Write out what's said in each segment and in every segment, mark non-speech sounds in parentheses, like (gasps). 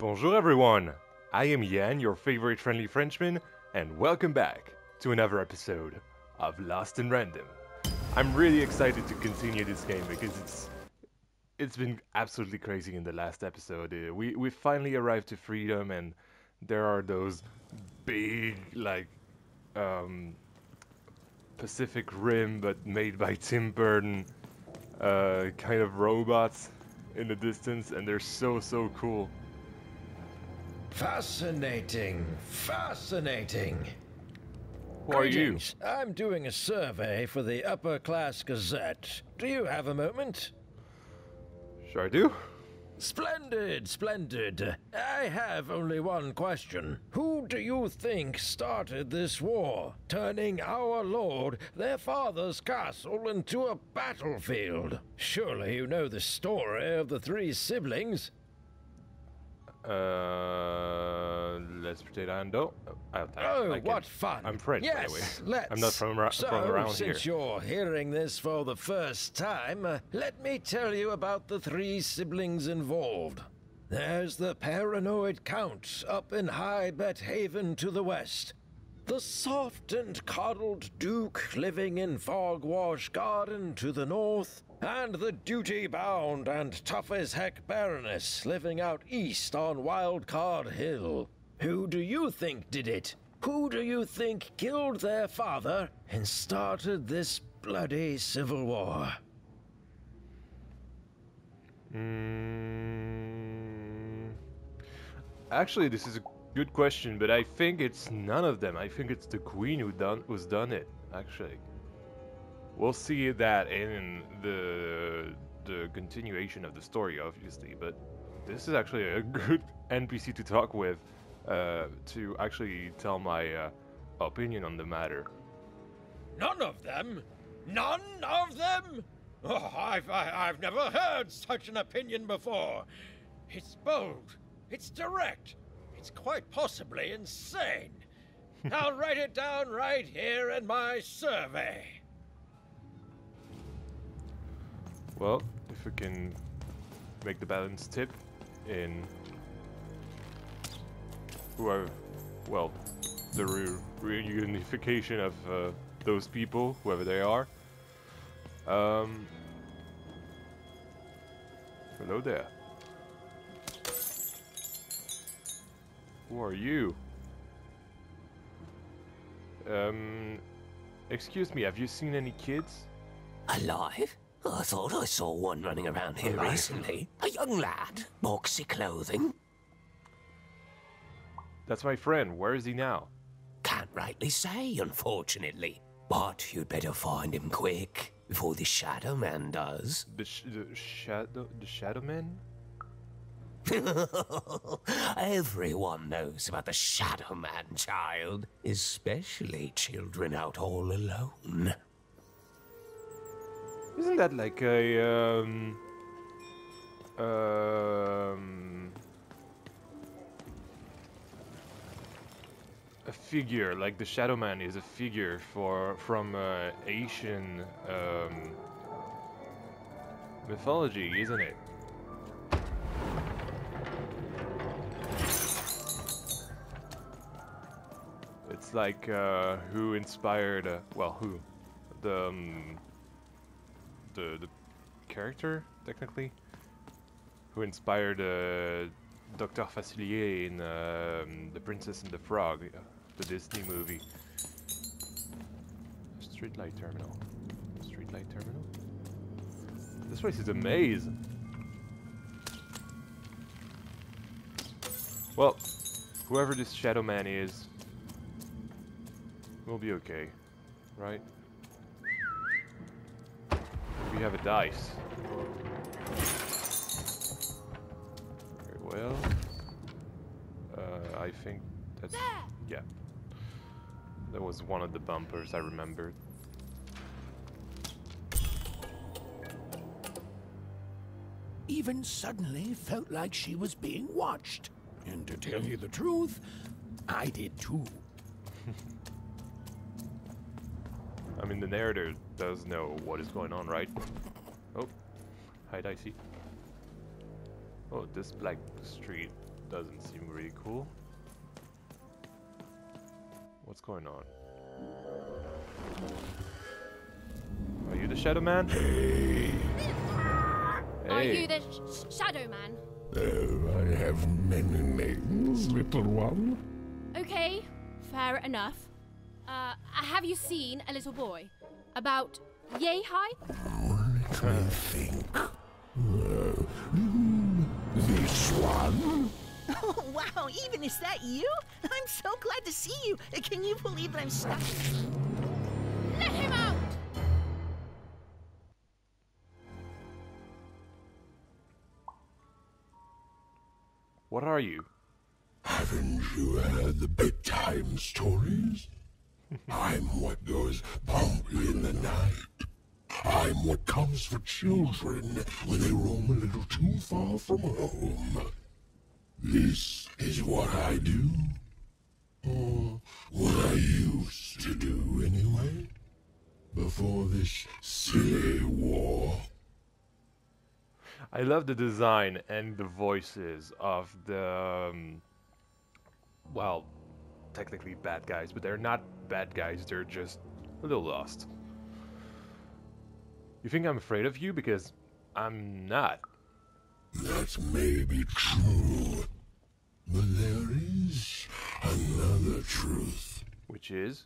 Bonjour everyone! I am Yan, your favorite friendly Frenchman, and welcome back to another episode of Lost in Random. I'm really excited to continue this game because it's it's been absolutely crazy in the last episode. Uh, we we finally arrived to Threedom and there are those big like um, Pacific Rim but made by Tim Burton uh, kind of robots in the distance and they're so so cool. Fascinating, fascinating. Who are you? I'm doing a survey for the Upper Class Gazette. Do you have a moment? Sure I do. Splendid, splendid. I have only one question. Who do you think started this war, turning our lord, their father's castle, into a battlefield? Surely you know the story of the three siblings. Uh, let's pretend I don't. I, I, Oh, I what fun! I'm French, yes, by the way. Let's. (laughs) I'm not from, so, from around here. since you're hearing this for the first time, uh, let me tell you about the three siblings involved. There's the paranoid Count up in High Bet Haven to the west. The soft and coddled Duke living in Fogwash Garden to the north. And the duty bound and tough as heck Baroness living out east on Wildcard Hill. Who do you think did it? Who do you think killed their father and started this bloody civil war? Mm, actually, this is a good question, but I think it's none of them. I think it's the queen who done who's done it. Actually, we'll see that in the the continuation of the story, obviously. But this is actually a (laughs) good NPC to talk with uh, to actually tell my uh, opinion on the matter. None of them? None of them? Oh, I've, I, I've never heard such an opinion before. It's bold. It's direct. It's quite possibly insane. (laughs) I'll write it down right here in my survey. Well, if we can make the balance tip in who are, well, the re- reunification of uh, those people, whoever they are. Um, hello there. Who are you? Um, excuse me, have you seen any kids? Alive? Oh, I thought I saw one running around here recently. A young lad, boxy clothing. That's my friend. Where is he now? Can't rightly say, unfortunately. But you'd better find him quick before the Shadow Man does. The, sh- the shadow, the shadow man? (laughs) Everyone knows about the Shadow Man, child, especially children out all alone. Isn't that like a um um a figure like the Shadow Man is a figure for from uh, Asian um, mythology, isn't it? It's like uh, who inspired uh, well who the um, the the character technically who inspired uh, Docteur Facilier in um, The Princess and the Frog, the Disney movie. Streetlight terminal. Streetlight terminal. This place is a maze. Well, whoever this Shadow Man is, we'll be okay, right? We have a dice. Very well. Uh, I think that's yeah. That was one of the bumpers I remembered. even suddenly felt like she was being watched. And to tell you the truth, I did too. (laughs) I mean, the narrator does know what is going on, right? Oh, hi, Dicey. Oh, this black street doesn't seem really cool. What's going on? Are you the Shadow Man? Hey. Are you the sh- Shadow Man? Oh, I have many names, little one. Okay, fair enough. Uh, have you seen a little boy? About yay high? Let me think. Uh, this one? Oh, wow, even is that you? I'm so glad to see you. Can you believe that I'm stuck? Let him out! What are you? Haven't you heard the bedtime stories? I'm what goes bump in the night. I'm what comes for children when they roam a little too far from home. This is what I do. Or what I used to do anyway. Before this silly war. I love the design and the voices of the, um, well, technically bad guys, but they're not bad guys, they're just a little lost. You think I'm afraid of you? Because I'm not. That may be true. But there is another truth. Which is?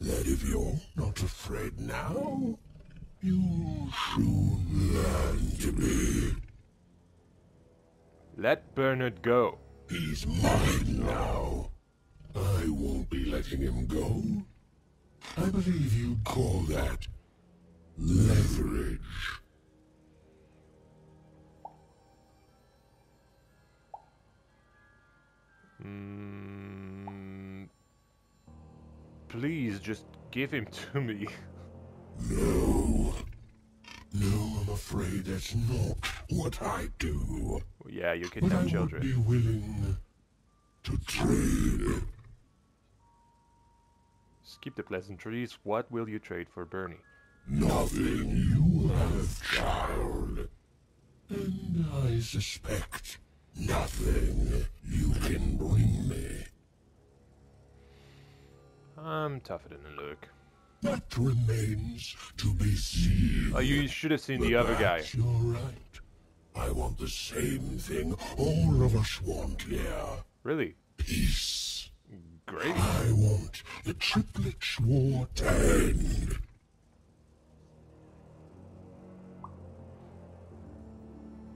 That if you're not afraid now, you'll soon learn to be. Let Bernard go. He's mine now. I won't be letting him go. I believe you'd call that leverage. Mm, please just give him to me. No. No, I'm afraid that's not what I do. Yeah, you kidnap children. be willing to trade. Skip the pleasantries. What will you trade for Bernie? Nothing you have, child. And I suspect nothing you can bring me. I'm tougher than I look. That remains to be seen. Oh, you should have seen But the other guy. You're right. I want the same thing all of us want here. Really? Peace. Great. I want the triplets war to end.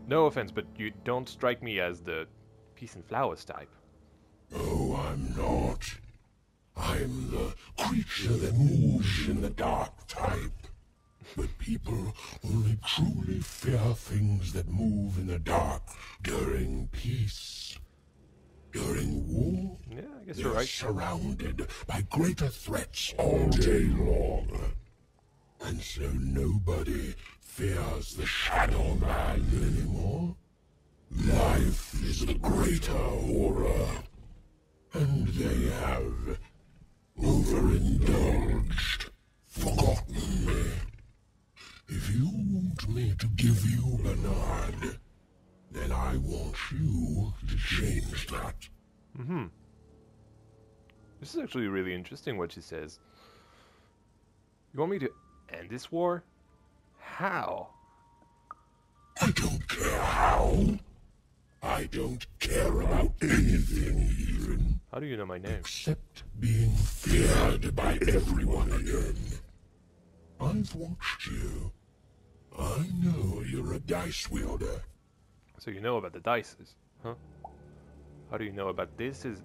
No offense, but you don't strike me as the peace and flowers type. Oh, I'm not. I'm the creature that moves in the dark type. But people only truly fear things that move in the dark during peace. During war, Yeah, I guess they're you're right. surrounded by greater threats all day long. And so nobody fears the Shadow Man anymore. Life is the greater horror. And they have overindulged, forgotten me. If you want me to give you Bernard, then I want you to change that. Mm-hmm. This is actually really interesting what she says. You want me to end this war? How? I don't care how. I don't care about anything even, How do you know my name? except being feared by everyone again. I've watched you. I know you're a dice wielder. So you know about the dices, huh? How do you know about this is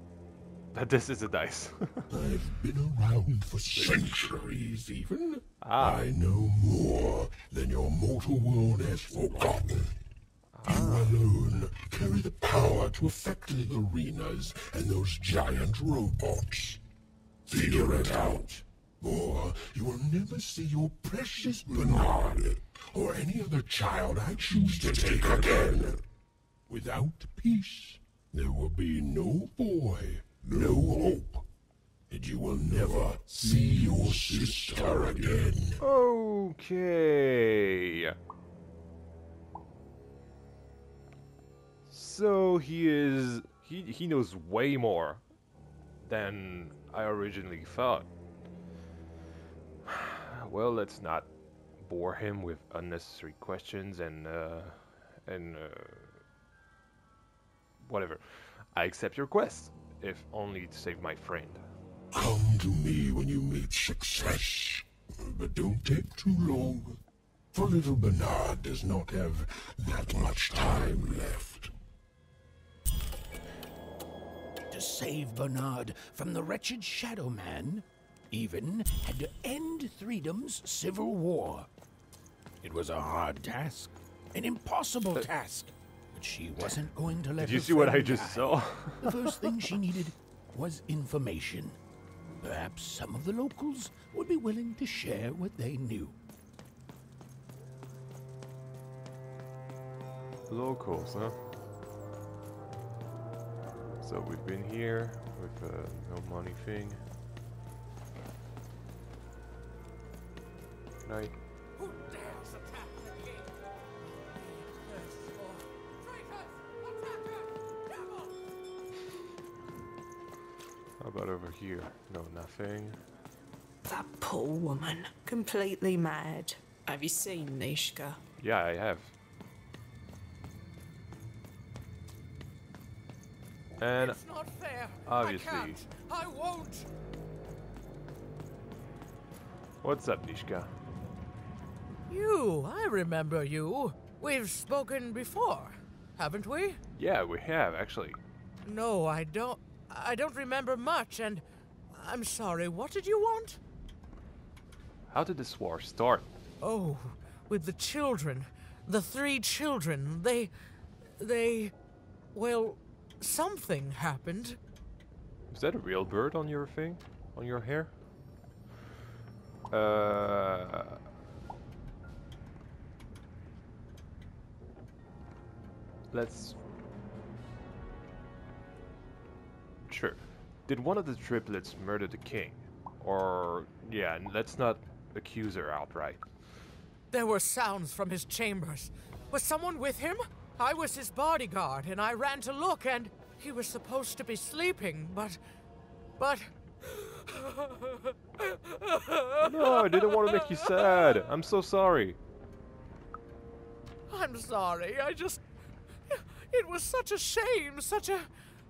that this is a dice? (laughs) I've been around for centuries even. ah, I know more than your mortal world has forgotten. You alone carry the power to affect the arenas and those giant robots. Figure it out, you will never see your precious Bernard or any other child I choose to take again. Without peace, there will be no boy, no hope, and you will never see your sister again. okay. So he is he he knows way more than I originally thought. Well, let's not bore him with unnecessary questions and uh, and uh, whatever. I accept your quest, if only to save my friend. Come to me when you meet success. But don't take too long, for little Bernard does not have that much time left. To save Bernard from the wretched Shadow Man, even had to end Threedom's civil war. It was a hard task, an impossible task, but she wasn't going to let Did you see what I just die. saw? The first thing she needed was information. Perhaps some of the locals would be willing to share what they knew. Locals, huh? So we've been here with uh, no money thing. Can I? How about over here? No, nothing. That poor woman. Completely mad. Have you seen Nishka? Yeah, I have. And It's not fair. obviously- I can't. I won't. what's up, Nishka? You, I remember you. We've spoken before, haven't we? Yeah, we have actually. No, I don't. I don't remember much, and I'm sorry. What did you want? How did this war start? Oh, with the children. The three children. They. They. Well, something happened. Is that a real bird on your thing? On your hair? Uh. Let's. Sure. Did one of the triplets murder the king? Or. Yeah, let's not accuse her outright. There were sounds from his chambers. Was someone with him? I was his bodyguard, and I ran to look, and he was supposed to be sleeping, but. But. (laughs) No, I didn't want to make you sad. I'm so sorry. I'm sorry. I just. It was such a shame, such a.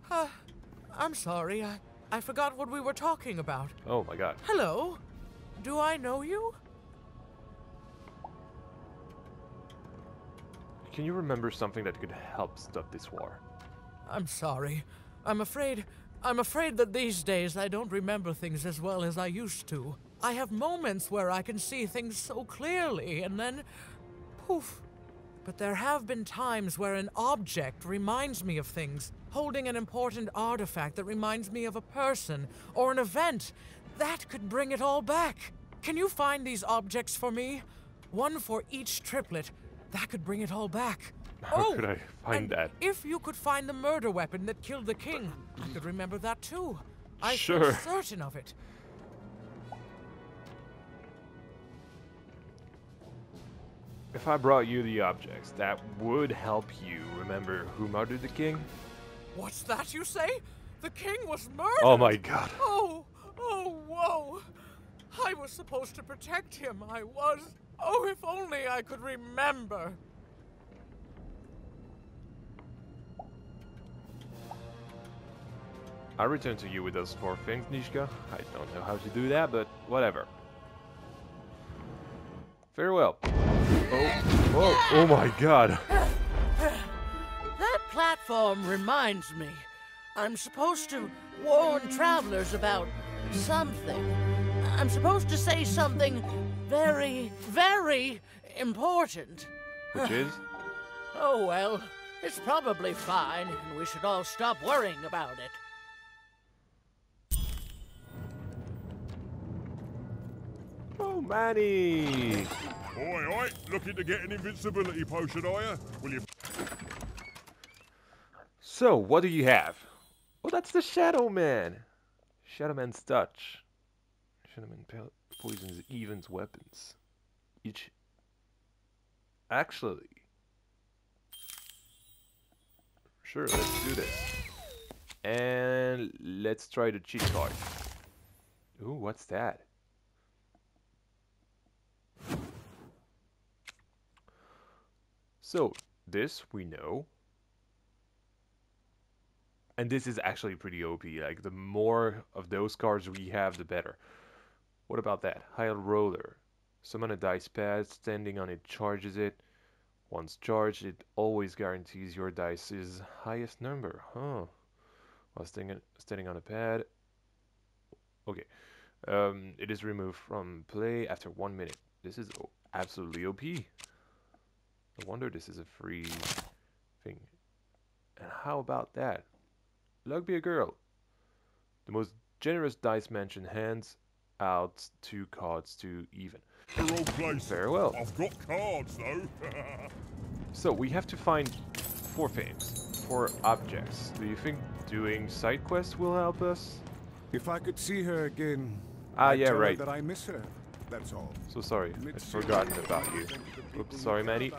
Uh, I'm sorry. I, I forgot what we were talking about. Oh my god. Hello? Do I know you? Can you remember something that could help stop this war? I'm sorry. I'm afraid. I'm afraid that these days I don't remember things as well as I used to. I have moments where I can see things so clearly, and then. poof. But there have been times where an object reminds me of things, holding an important artifact that reminds me of a person or an event. That could bring it all back. Can you find these objects for me? One for each triplet. That could bring it all back. How oh, could I find that? If you could find the murder weapon that killed the king, I could remember that too. I Sure. feel certain of it. If I brought you the objects, that would help you remember who murdered the king? What's that you say? The king was murdered. Oh my god. Oh, oh, whoa! I was supposed to protect him. I was. Oh, if only I could remember. I return to you with those four things, Nishka. I don't know how to do that, but whatever. Farewell. Oh, oh, oh my god. That platform reminds me. I'm supposed to warn travelers about something. I'm supposed to say something very, very important. Which is? Oh well, it's probably fine, and we should all stop worrying about it. Manny! Oi, oi, looking to get an invincibility potion, are you? Will you So, what do you have? Oh, that's the Shadow Man! Shadow Man's touch. Shadow Man poisons evens weapons. Each. Actually. Sure, let's do this. And let's try the cheat card. Ooh, what's that? So, this we know. And this is actually pretty OP. Like, the more of those cards we have, the better. What about that? High roller. Summon a dice pad, standing on it charges it. Once charged, it always guarantees your dice's highest number. Huh. While standing, standing on a pad. Okay. Um, it is removed from play after one minute. This is absolutely OP. No wonder this is a free thing. And how about that? Luck be a girl. The most generous dice mansion hands out two cards to even. Very well. I've got cards though. (laughs) so we have to find four things, four objects. Do you think doing side quests will help us? If I could see her again. Ah, I'd yeah, tell her right. That I miss her. That's all. So sorry, I'd forgotten about you. Oops, sorry, Manny.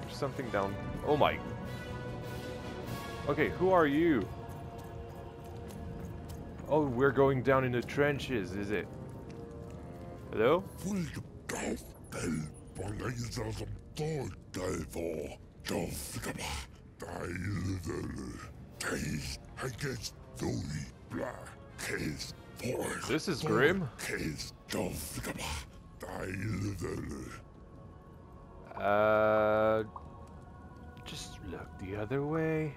There's something down. Oh my. Okay, who are you? Oh, we're going down in the trenches, is it? Hello? This is grim. Uh, just look the other way.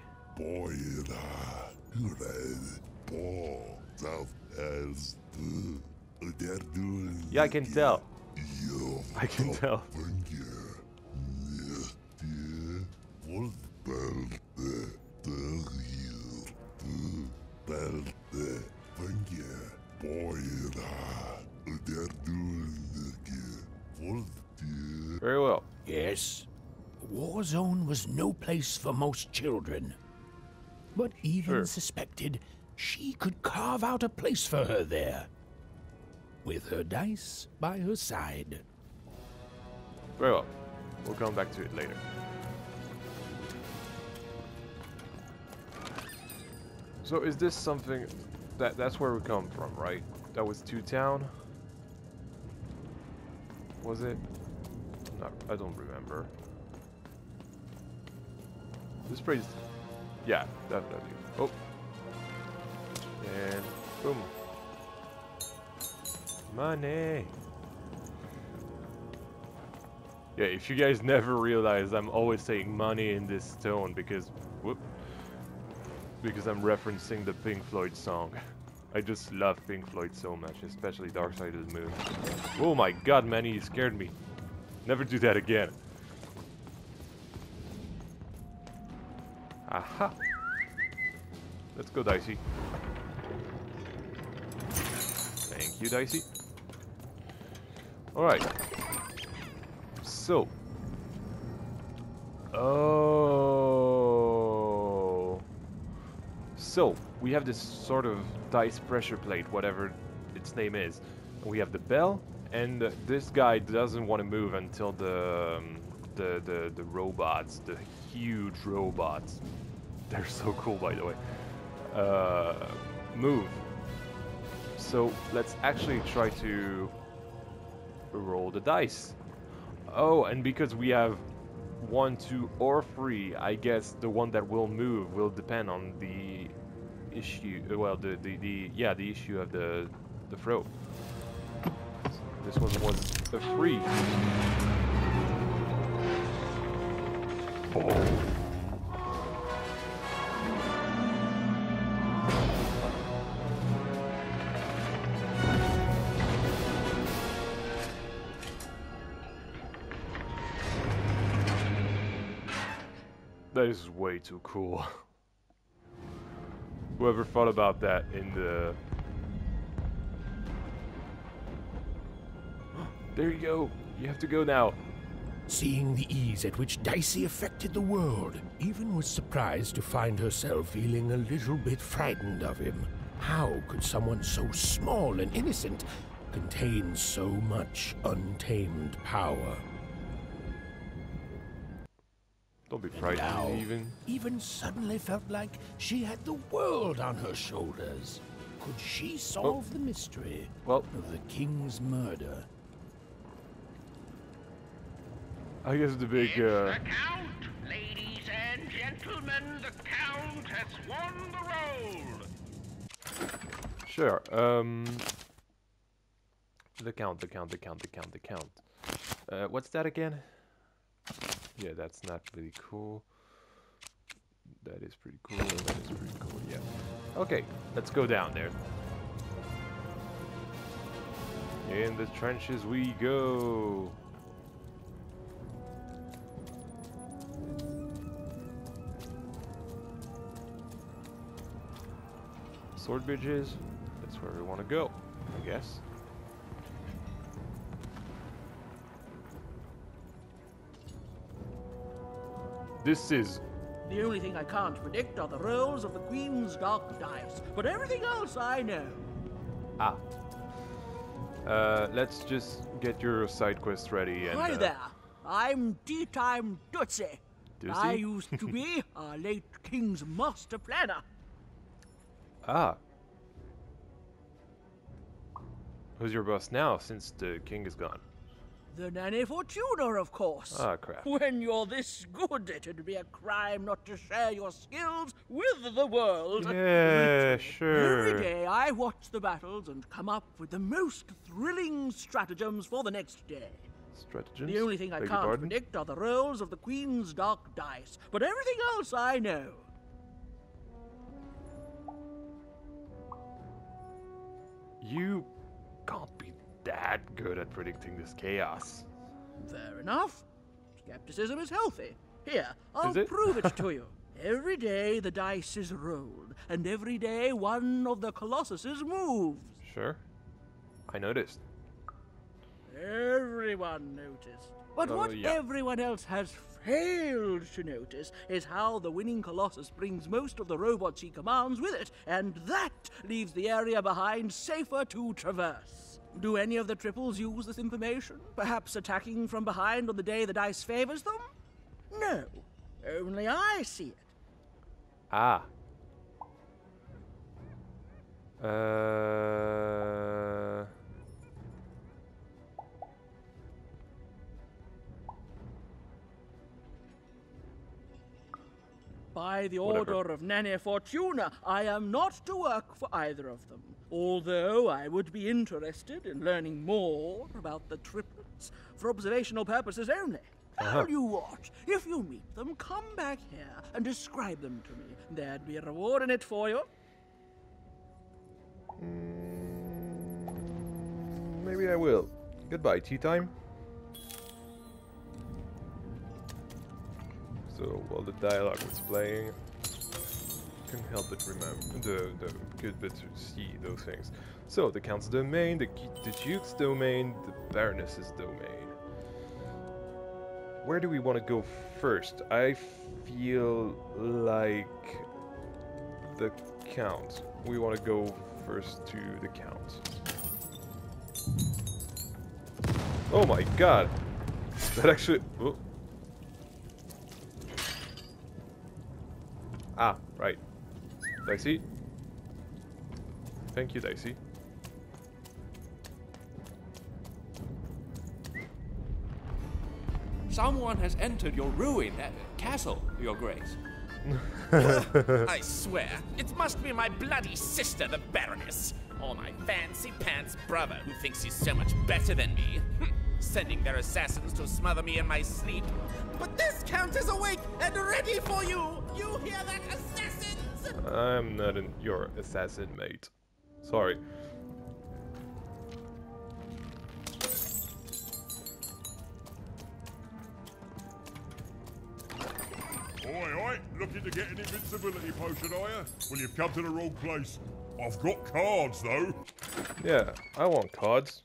Yeah, I can tell. I can tell. Very well. Yes, Warzone was no place for most children. But even Sure. suspected she could carve out a place for her there. With her dice by her side. Very well. We'll come back to it later. So is this something that that's where we come from, right? That was Two Town. Was it? No, I don't remember. This place, yeah, definitely. Oh, and boom, money. Yeah, if you guys (laughs) never realize, I'm always saying money in this tone because, because I'm referencing the Pink Floyd song. I just love Pink Floyd so much, especially Dark Side of the Moon. Oh my god, Manny, you scared me. Never do that again. Aha. Let's go, Dicey. Thank you, Dicey. Alright. So. Oh. So, we have this sort of dice pressure plate, whatever its name is. We have the bell, and this guy doesn't want to move until the, um, the the the robots, the huge robots, they're so cool, by the way, uh, move. So let's actually try to roll the dice. Oh, and because we have one, two, or three, I guess the one that will move will depend on the issue. uh, Well, the the, the yeah, the issue of the the throw. This one was a three. Oh. That is way too cool. (laughs) Whoever thought about that in the... (gasps) There you go. You have to go now. Seeing the ease at which Dicey affected the world, even was surprised to find herself feeling a little bit frightened of him. How could someone so small and innocent contain so much untamed power? Don't be frightened, now, even. even suddenly felt like she had the world on her shoulders. Could she solve the mystery Well- of the king's murder? I guess the big, uh, The Count, ladies and gentlemen, the Count has won the role. Sure. Um, the count, the count, the count, the count, the count. Uh, what's that again? Yeah, that's not really cool. That is pretty cool. That is pretty cool. Yeah. Okay, let's go down there. In the trenches we go. Sword bridges. That's where we want to go, I guess. This is The only thing I can't predict are the rolls of the Queen's Dark Dice, but everything else I know. ah. Uh, let's just get your side quest ready and. Hi uh, there. I'm Tea Time Dutzy. I used to be (laughs) our late King's master planner. Ah. Who's your boss now, since the king is gone? The Nanny Fortuna, of course. Ah, crap. When you're this good, it'd be a crime not to share your skills with the world. Yeah, sure. Every day I watch the battles and come up with the most thrilling stratagems for the next day. Stratagems? The only thing I Beg can't pardon? predict are the rolls of the Queen's Dark Dice, but everything else I know. You can't that good at predicting this chaos. Fair enough. Skepticism is healthy. Here, I'll it? prove it to (laughs) you. Every day the dice is rolled, and every day one of the Colossuses moves. Sure. I noticed. Everyone noticed. But Oh, what yeah. everyone else has failed to notice is how the winning Colossus brings most of the robots he commands with it, and that leaves the area behind safer to traverse. Do any of the triples use this information? Perhaps attacking from behind on the day the dice favors them? No. Only I see it. Ah. Uh. By the Whatever. order of Nanny Fortuna, I am not to work for either of them. Although I would be interested in learning more about the triplets for observational purposes only. Uh-huh. Tell you what, if you meet them, come back here and describe them to me. There'd be a reward in it for you. Maybe I will. Goodbye, tea time. So while the dialogue was playing, I couldn't help but remember the the good bit to see those things. So the count's domain, the the duke's domain, the baroness's domain. Where do we want to go first? I feel like the count. We want to go first to the count. Oh my god! That actually. Oh. Ah, right. Dicey? Thank you, Dicey. Someone has entered your ruin, uh, castle, Your Grace. (laughs) I swear, it must be my bloody sister, the Baroness, or my fancy pants brother who thinks he's so much better than me, sending their assassins to smother me in my sleep. But this count is awake and ready for you! You hear that, assassins? I'm not an, your assassin, mate. Sorry. Oi, oi, looking to get an invincibility potion, are you? Well, you've come to the wrong place. I've got cards, though. Yeah, I want cards.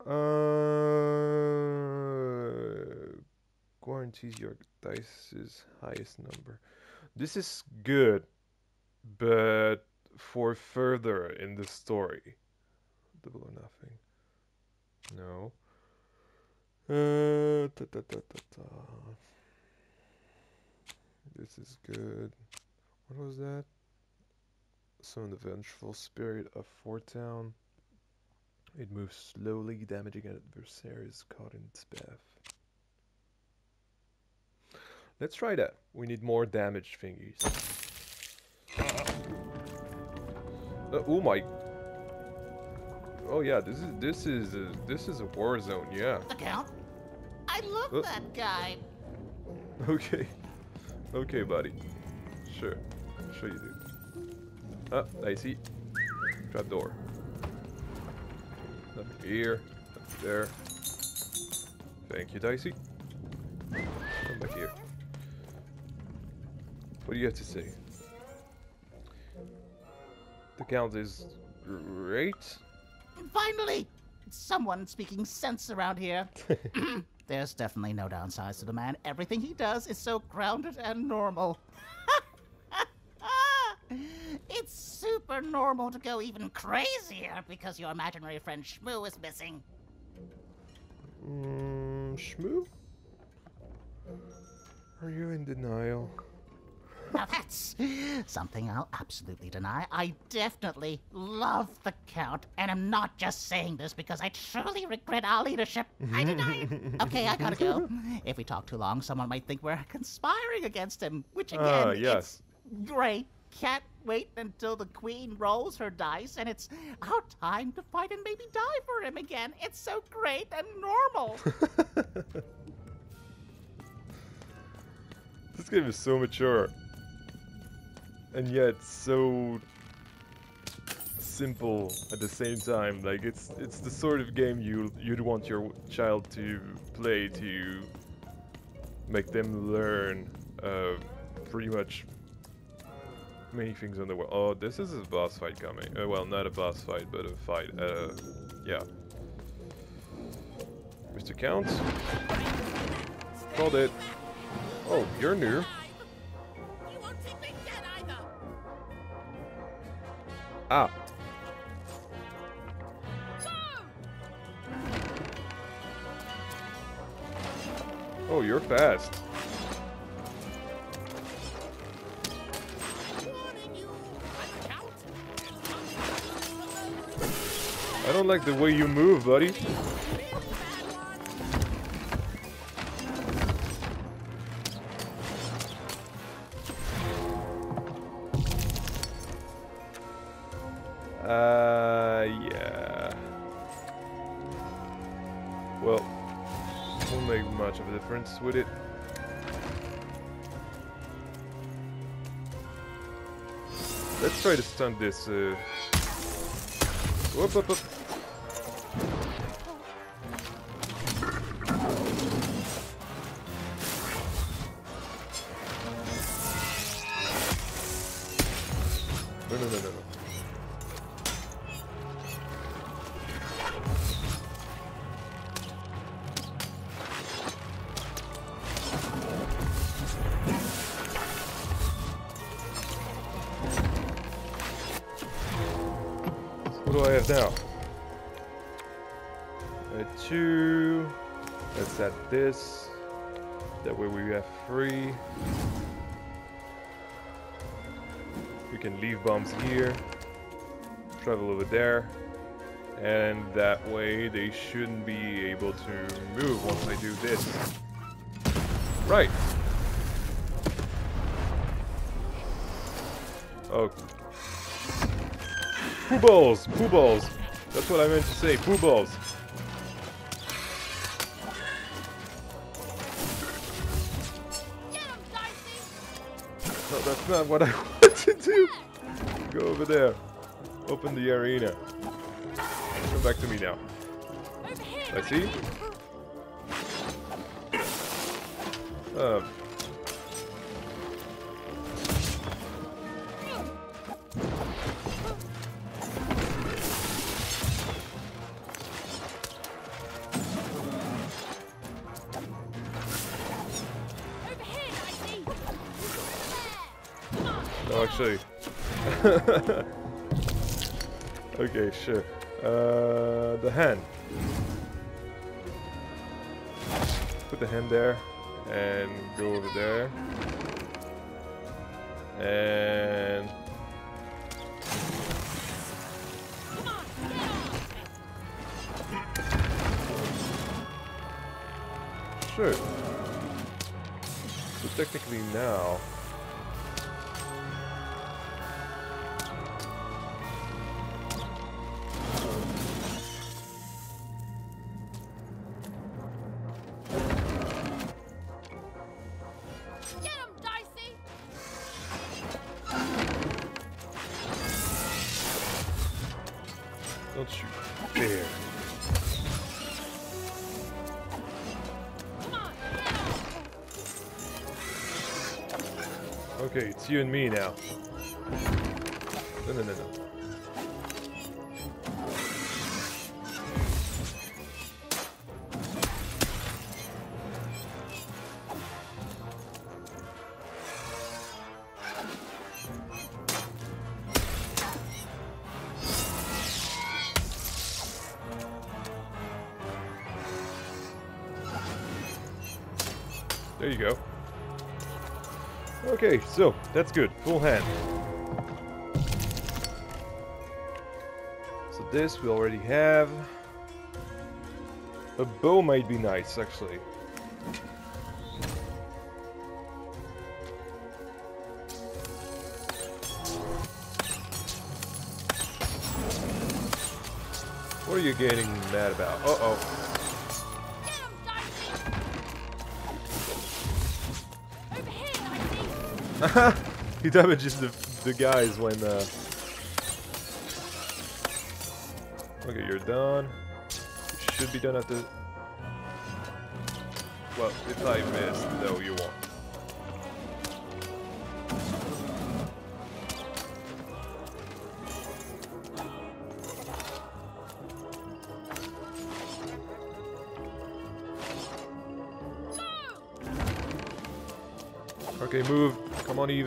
Uh, guarantees your dice's highest number. This is good, but for further in the story. Double or nothing. No. Uh, ta, ta, ta. This is good. What was that? Summon the vengeful spirit of Fort Town. It moves slowly, damaging adversaries caught in its path. Let's try that. We need more damage thingies. Uh, oh my! Oh yeah, this is this is a, this is a war zone. Yeah. The Count? I love Uh. that guy. (laughs) Okay. Okay, buddy. Sure. Sure you do. Ah, I see. Trap door. Nothing here. Nothing there. Thank you, Dicey. Come back here. What do you have to say? The count is great. Finally! Someone speaking sense around here. (laughs) There's definitely no downsides to the man. Everything he does is so grounded and normal. (laughs) it's super normal to go even crazier because your imaginary friend Shmoo is missing. Mm, Shmoo? Are you in denial? Now that's something I'll absolutely deny. I definitely love the Count, and I'm not just saying this because I truly regret our leadership. I deny it. (laughs) Okay, I gotta go. If we talk too long, someone might think we're conspiring against him, which again, Ah, yes. it's great. Can't wait until the Queen rolls her dice, and it's our time to fight and maybe die for him again. It's so great and normal. (laughs) This game is so mature. And yet so simple at the same time. Like it's it's the sort of game you you'd want your child to play to make them learn uh, pretty much many things on the world. Oh, this is a boss fight coming. Uh, well, not a boss fight, but a fight. Uh, yeah. Mr. Count. Called it. Oh, you're new. Ah. Oh, you're fast. I don't like the way you move, buddy. Uh, yeah. Well, won't make much of a difference with it. Let's try to stun this. Uh... Whoop, whoop, whoop. Here. Travel over there. And that way they shouldn't be able to move once I do this. Right. Oh. Poo balls! Poo balls! That's what I meant to say, poo balls! No, that's not what I! Go over there. Open the arena. Come back to me now. I see? Um. Okay, sure. Uh, the hand. Put the hand there and go over there. And Sure. So technically now you and me now. No, no, no, no. Okay, so that's good. Full hand. So this we already have. A bow might be nice, actually. What are you getting mad about? Uh-oh. (laughs) he damages the, the guys when uh... Okay, you're done. You should be done at the... Well, if I miss, though, you won't.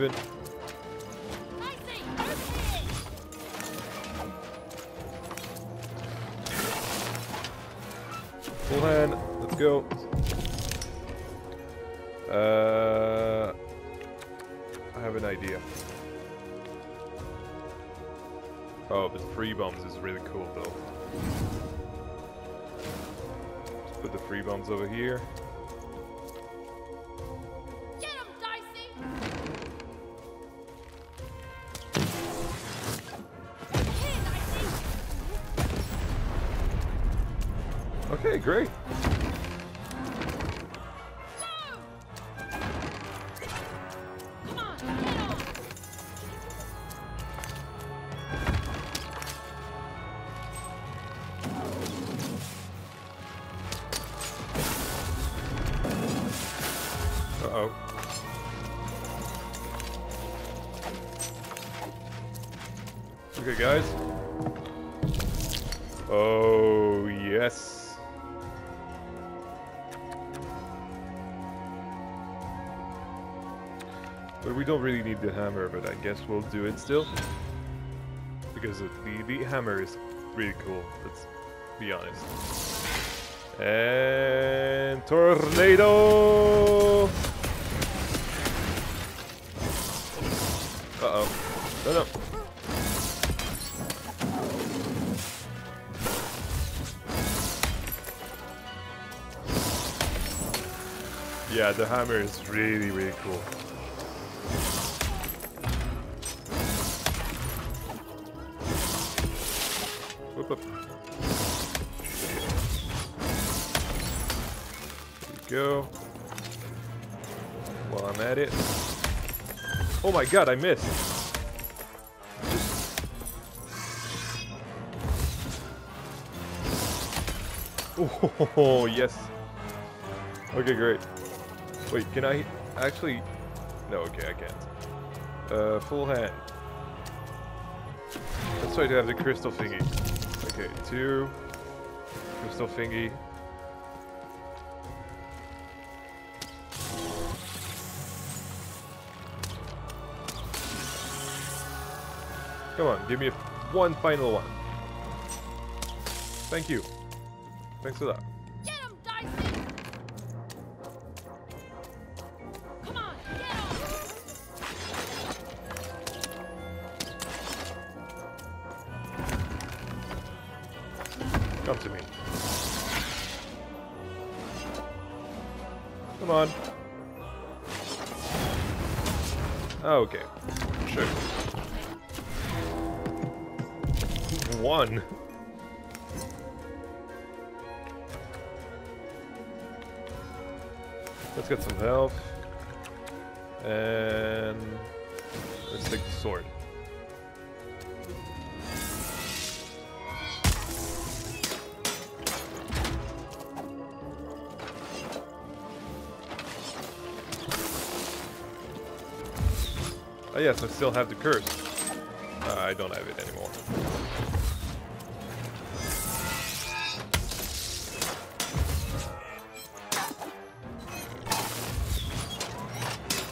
Full hand. Let's go. Uh, I have an idea. Oh, but free bombs is really cool, though. Let's put the free bombs over here. Okay, great. Guess we'll do it still. Because the, the hammer is really cool, let's be honest. And tornado! Uh-oh. No, no. Yeah, the hammer is really, really cool. My god, I missed. Oh, (laughs) yes. Okay, great. Wait, can I actually... No, okay, I can't. Uh, full hand. Let's try to have the crystal thingy. Okay, two. Crystal thingy. Come on, give me one final one. Thank you. Thanks for that. Still have the curse. Uh, I don't have it anymore.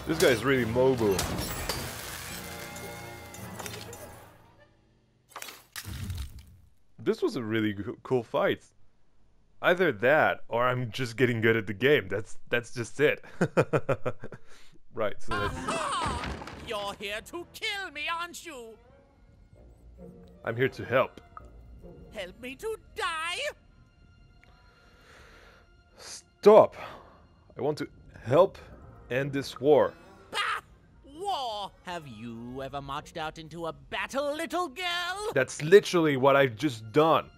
This guy is really mobile. This was a really cool fight. Either that, or I'm just getting good at the game. That's that's just it. (laughs) right. So let's. (laughs) You're here to kill me, aren't you? I'm here to help. Help me to die? Stop! I want to help end this war. War? Have you ever marched out into a battle, little girl? That's literally what I've just done.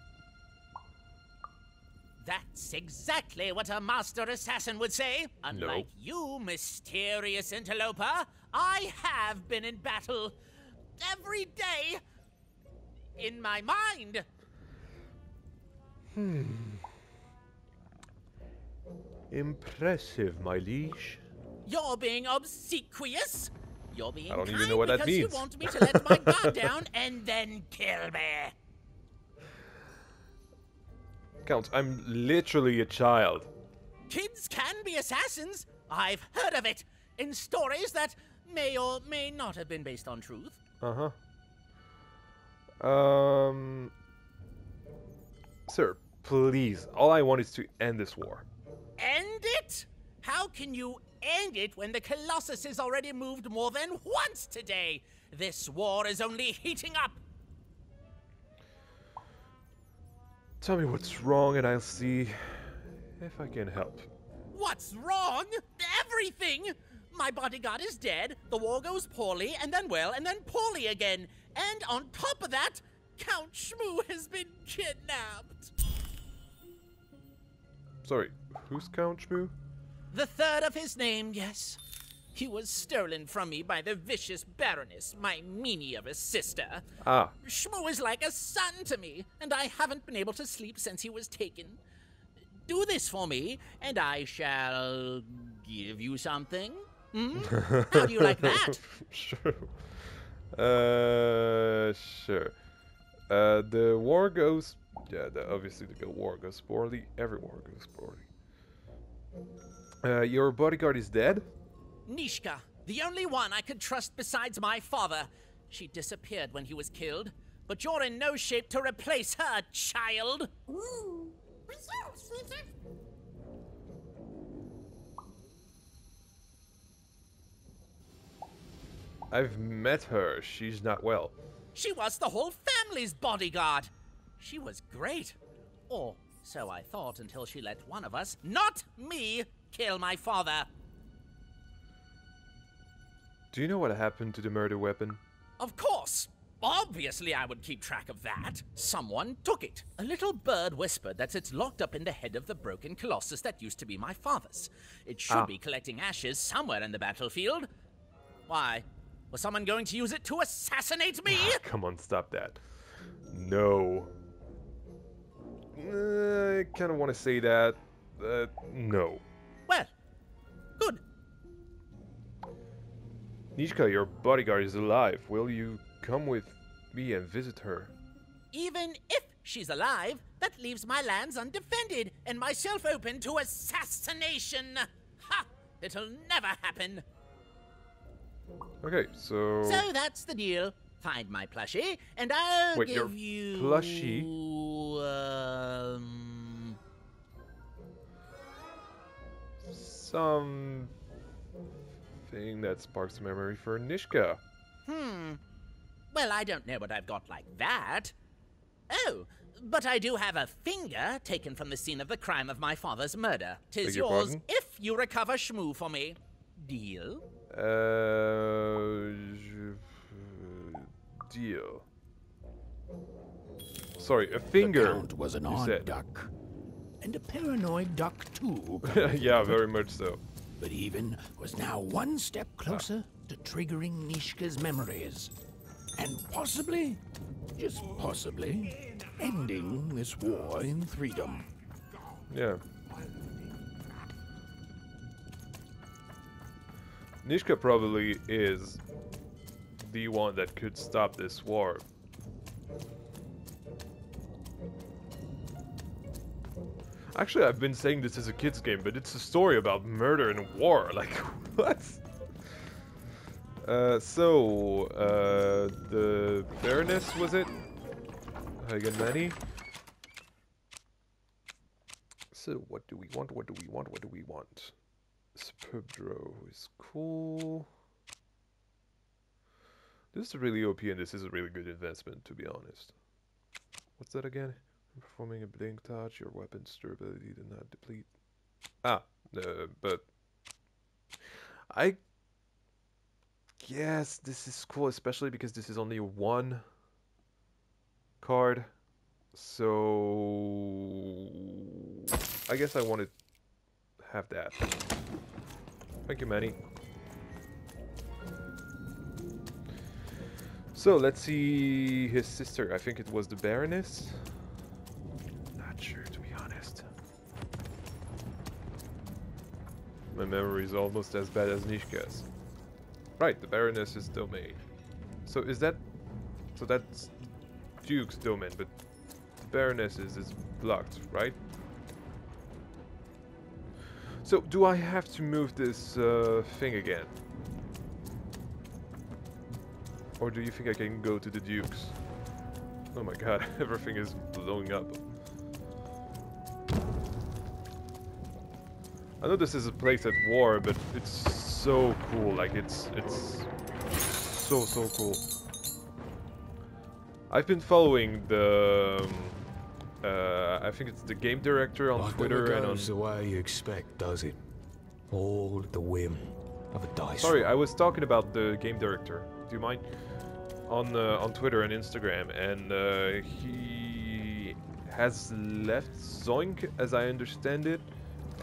That's exactly what a master assassin would say. Unlike you, mysterious interloper, I have been in battle every day in my mind. Hmm. Impressive, my liege. You're being obsequious. You're being I don't even know what that because you want me to let my guard down and then kill me. Count, I'm literally a child. Kids can be assassins. I've heard of it in stories that may or may not have been based on truth. Uh huh. Um. Sir, please. All I want is to end this war. End it? How can you end it when the Colossus has already moved more than once today? This war is only heating up. Tell me what's wrong, and I'll see if I can help. What's wrong? Everything! My bodyguard is dead, the war goes poorly, and then well, and then poorly again. And on top of that, Count Shmoo has been kidnapped. Sorry, who's Count Shmoo? The third of his name, yes. He was stolen from me by the vicious Baroness, my meanie of a sister. Ah, Shmoo is like a son to me, and I haven't been able to sleep since he was taken. Do this for me, and I shall give you something. Hmm? How do you like (laughs) that? sure. Uh, sure. Uh, the war goes. Yeah, the, obviously the war goes poorly. Every war goes poorly. Uh, your bodyguard is dead. Nishka, the only one I could trust besides my father. She disappeared when he was killed, but you're in no shape to replace her, child. I've met her. She's not well. She was the whole family's bodyguard. She was great. Or so I thought until she let one of us, not me, kill my father. Do you know what happened to the murder weapon? Of course. Obviously, I would keep track of that. Someone took it. A little bird whispered that it's locked up in the head of the broken colossus that used to be my father's. It should Ah. be collecting ashes somewhere in the battlefield. Why? Was someone going to use it to assassinate me? Come on, stop that. No. Uh, I kind of want to say that. Uh, no. Well, good. Nishka, your bodyguard is alive. Will you come with me and visit her? Even if she's alive, that leaves my lands undefended and myself open to assassination. Ha! It'll never happen. Okay, so. So that's the deal. Find my plushie, and I'll Wait, give your you plushie? Um, Some. Thing that sparks a memory for Nishka. hmm. Well, I don't know what I've got like that. Oh, but I do have a finger taken from the scene of the crime of my father's murder. Tis Beg your yours pardon? if you recover Shmoo for me. Deal? Uh, deal. Sorry, a finger. The Count was an odd duck. And a paranoid duck, too. (laughs) yeah, very much so. But even was now one step closer ah. to triggering Nishka's memories. And possibly, just possibly, ending this war in Threedom. Yeah. Nishka probably is the one that could stop this war. Actually, I've been saying this as a kid's game, but it's a story about murder and war. (laughs) Like, what? Uh, so, uh, the Baroness, was it? Haganani? So, what do we want? What do we want? What do we want? Superbdro is cool. This is really OP and this is a really good investment, to be honest. What's that again? Performing a blink touch, your weapon's durability did not deplete. Ah, uh, but I guess this is cool, especially because this is only one card. So I guess I want to have that. Thank you, Manny. So let's see his sister. I think it was the Baroness. Not sure, to be honest. My memory is almost as bad as Nishka's. Right, the Baroness is domain. So is that... So that's Duke's domain, but the Baroness is, is blocked, right? So do I have to move this uh, thing again? Or do you think I can go to the Dukes? Oh my god, (laughs) everything is blowing up. I know this is a place at war, but it's so cool. Like it's it's so so cool. I've been following the um, uh, I think it's the game director on Twitter and on the way you expect, does it? All at the whim of a dice. Sorry. I was talking about the game director. Do you mind? On uh, on Twitter and Instagram, and uh, he has left Zoink, as I understand it,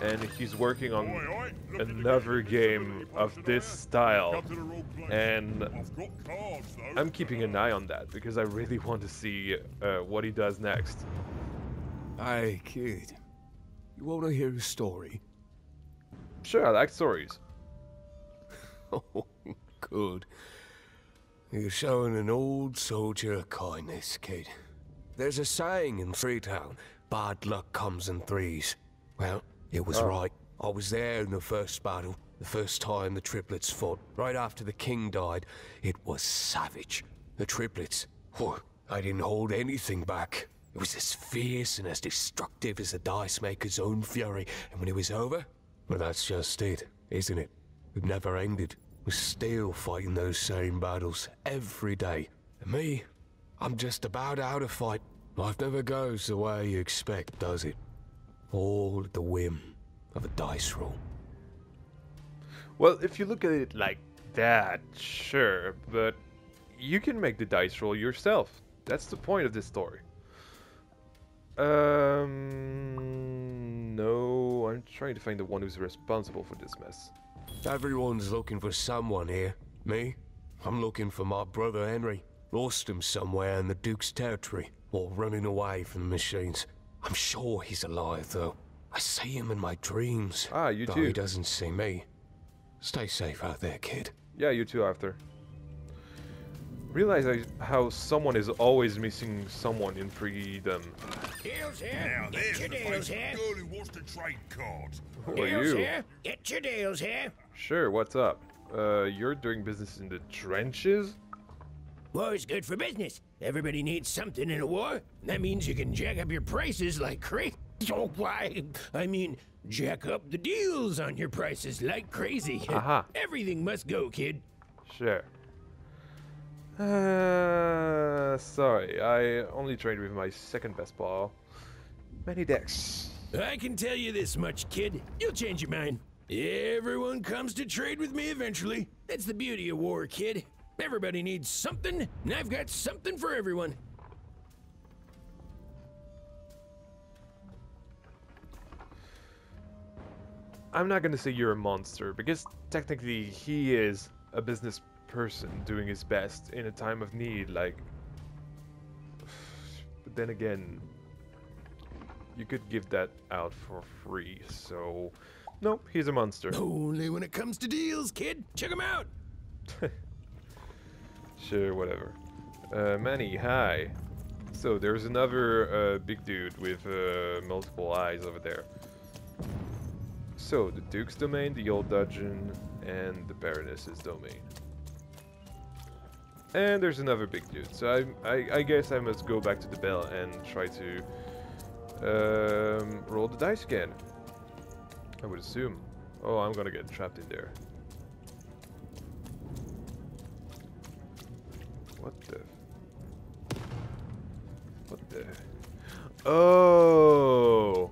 and he's working on another game of this style. And I'm keeping an eye on that because I really want to see uh, what he does next. Hey, kid. You want to hear a story? Sure, I like stories. (laughs) Oh, good. You're showing an old soldier a kindness, kid. There's a saying in Threedom, bad luck comes in threes. Well, it was Oh. right. I was there in the first battle, the first time the triplets fought, right after the king died. It was savage. The triplets, oh, I didn't hold anything back. It was as fierce and as destructive as the dice maker's own fury. And when it was over, well, that's just it, isn't it? It never ended. We're still fighting those same battles every day. And me, I'm just about out of fight. Life never goes the way you expect, does it? All at the whim of a dice roll. Well, if you look at it like that, sure, but you can make the dice roll yourself. That's the point of this story. Um, no, I'm trying to find the one who's responsible for this mess. Everyone's looking for someone here. Me? I'm looking for my brother Henry. Lost him somewhere in the Duke's territory, or running away from the machines. I'm sure he's alive, though. I see him in my dreams. Ah, you though too. he doesn't see me. Stay safe out there, kid. Yeah, you too after. Realize I, how someone is always missing someone in Threedom. Deals here. Now, Get your deals here. the girl who wants to trade cards. Who are Deals you? here. Get your deals here. Sure, what's up? Uh, you're doing business in the trenches? War's good for business. Everybody needs something in a war. That means you can jack up your prices like crazy. (laughs) Oh, why? I mean, jack up the deals on your prices like crazy. Aha. (laughs) Everything must go, kid. Sure. Uh, sorry, I only trained with my second best ball. Many decks. I can tell you this much, kid. You'll change your mind. Everyone comes to trade with me eventually. That's the beauty of war, kid. Everybody needs something, and I've got something for everyone. I'm not gonna say you're a monster, because technically he is a business person doing his best in a time of need, like... But (sighs) then again, you could give that out for free, so... Nope, he's a monster. Only when it comes to deals, kid. Check him out. (laughs) Sure, whatever. Uh, Manny, hi. So, there's another uh, big dude with uh, multiple eyes over there. So, the Duke's domain, the Old Dungeon, and the Baroness's domain. And there's another big dude. So I, I, I guess I must go back to the bell and try to um, roll the dice again. I would assume. Oh, I'm gonna get trapped in there. What the? Oh!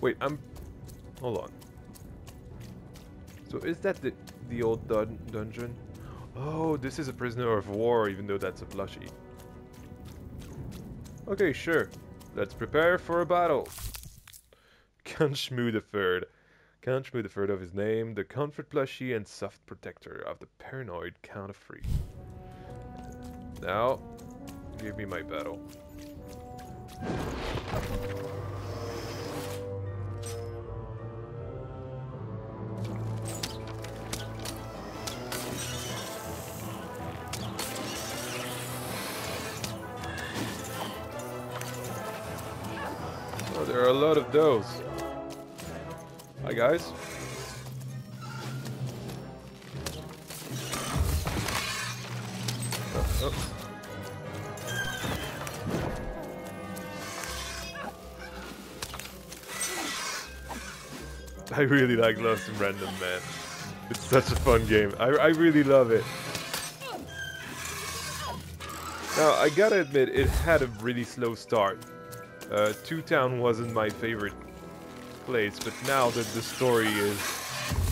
Wait, I'm... Hold on. So is that the, the old dun dungeon? Oh, this is a prisoner of war, even though that's a plushie. Okay, sure. Let's prepare for a battle. Shmoo the Third. Count Shmoo the Third of his name, the comfort plushie and soft protector of the paranoid Count of Free. Now, give me my battle. Oh, there are a lot of those. Hi, guys. Oh, oh. I really like Lost in Random, man. It's such a fun game. I, I really love it. Now, I gotta admit, it had a really slow start. Uh, Two Town wasn't my favorite place, but now that the story is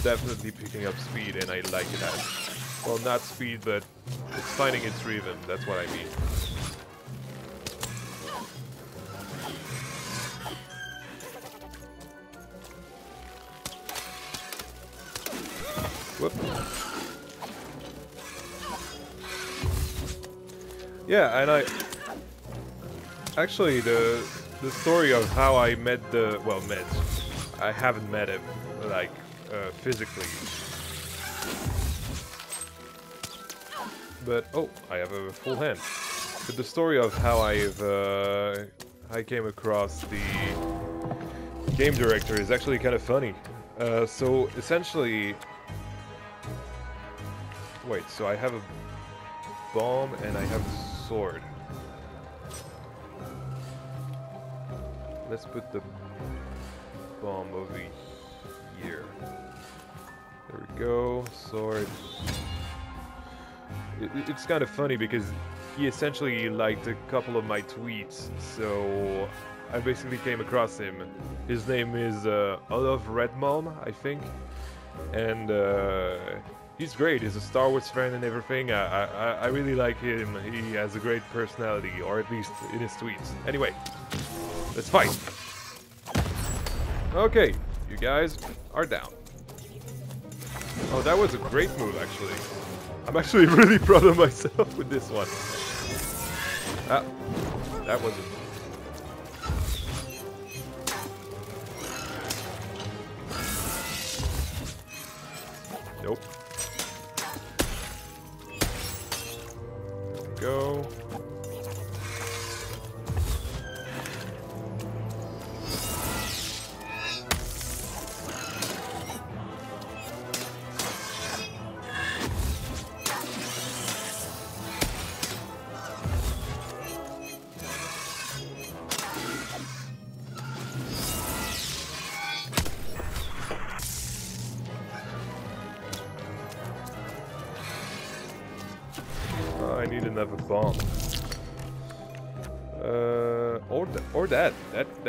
definitely picking up speed, and I like it as well, not speed, but it's finding its rhythm. That's what I mean. Whoop. Yeah, and I actually the the story of how I met the well met I haven't met him like uh, physically. But oh I have a full hand. But the story of how I've uh, I came across the game director is actually kind of funny. Uh, so essentially wait so I have a bomb and I have a sword. Let's put the bomb over here. There we go. Sword. It, it's kind of funny because he essentially liked a couple of my tweets, so I basically came across him. His name is uh, Olov Redmalm, I think, and uh, he's great. He's a Star Wars fan and everything. I, I, I really like him. He has a great personality, or at least in his tweets. Anyway, let's fight. Okay, you guys are down. Oh, that was a great move, actually. I'm actually (laughs) really proud of myself with this one. Ah, that was Nope. Go.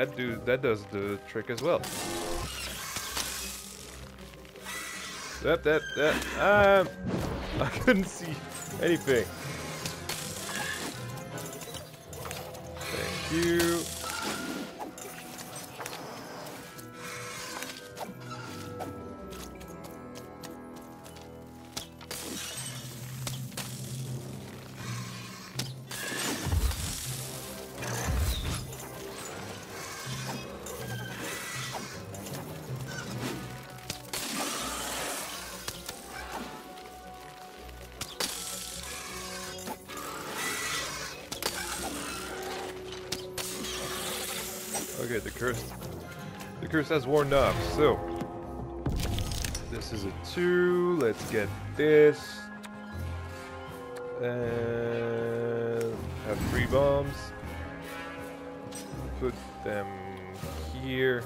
That do that does the trick as well. That that that. Um, (laughs) I couldn't see anything. Thank you. Has worn off. So this is a two. Let's get this. And have three bombs. Put them here.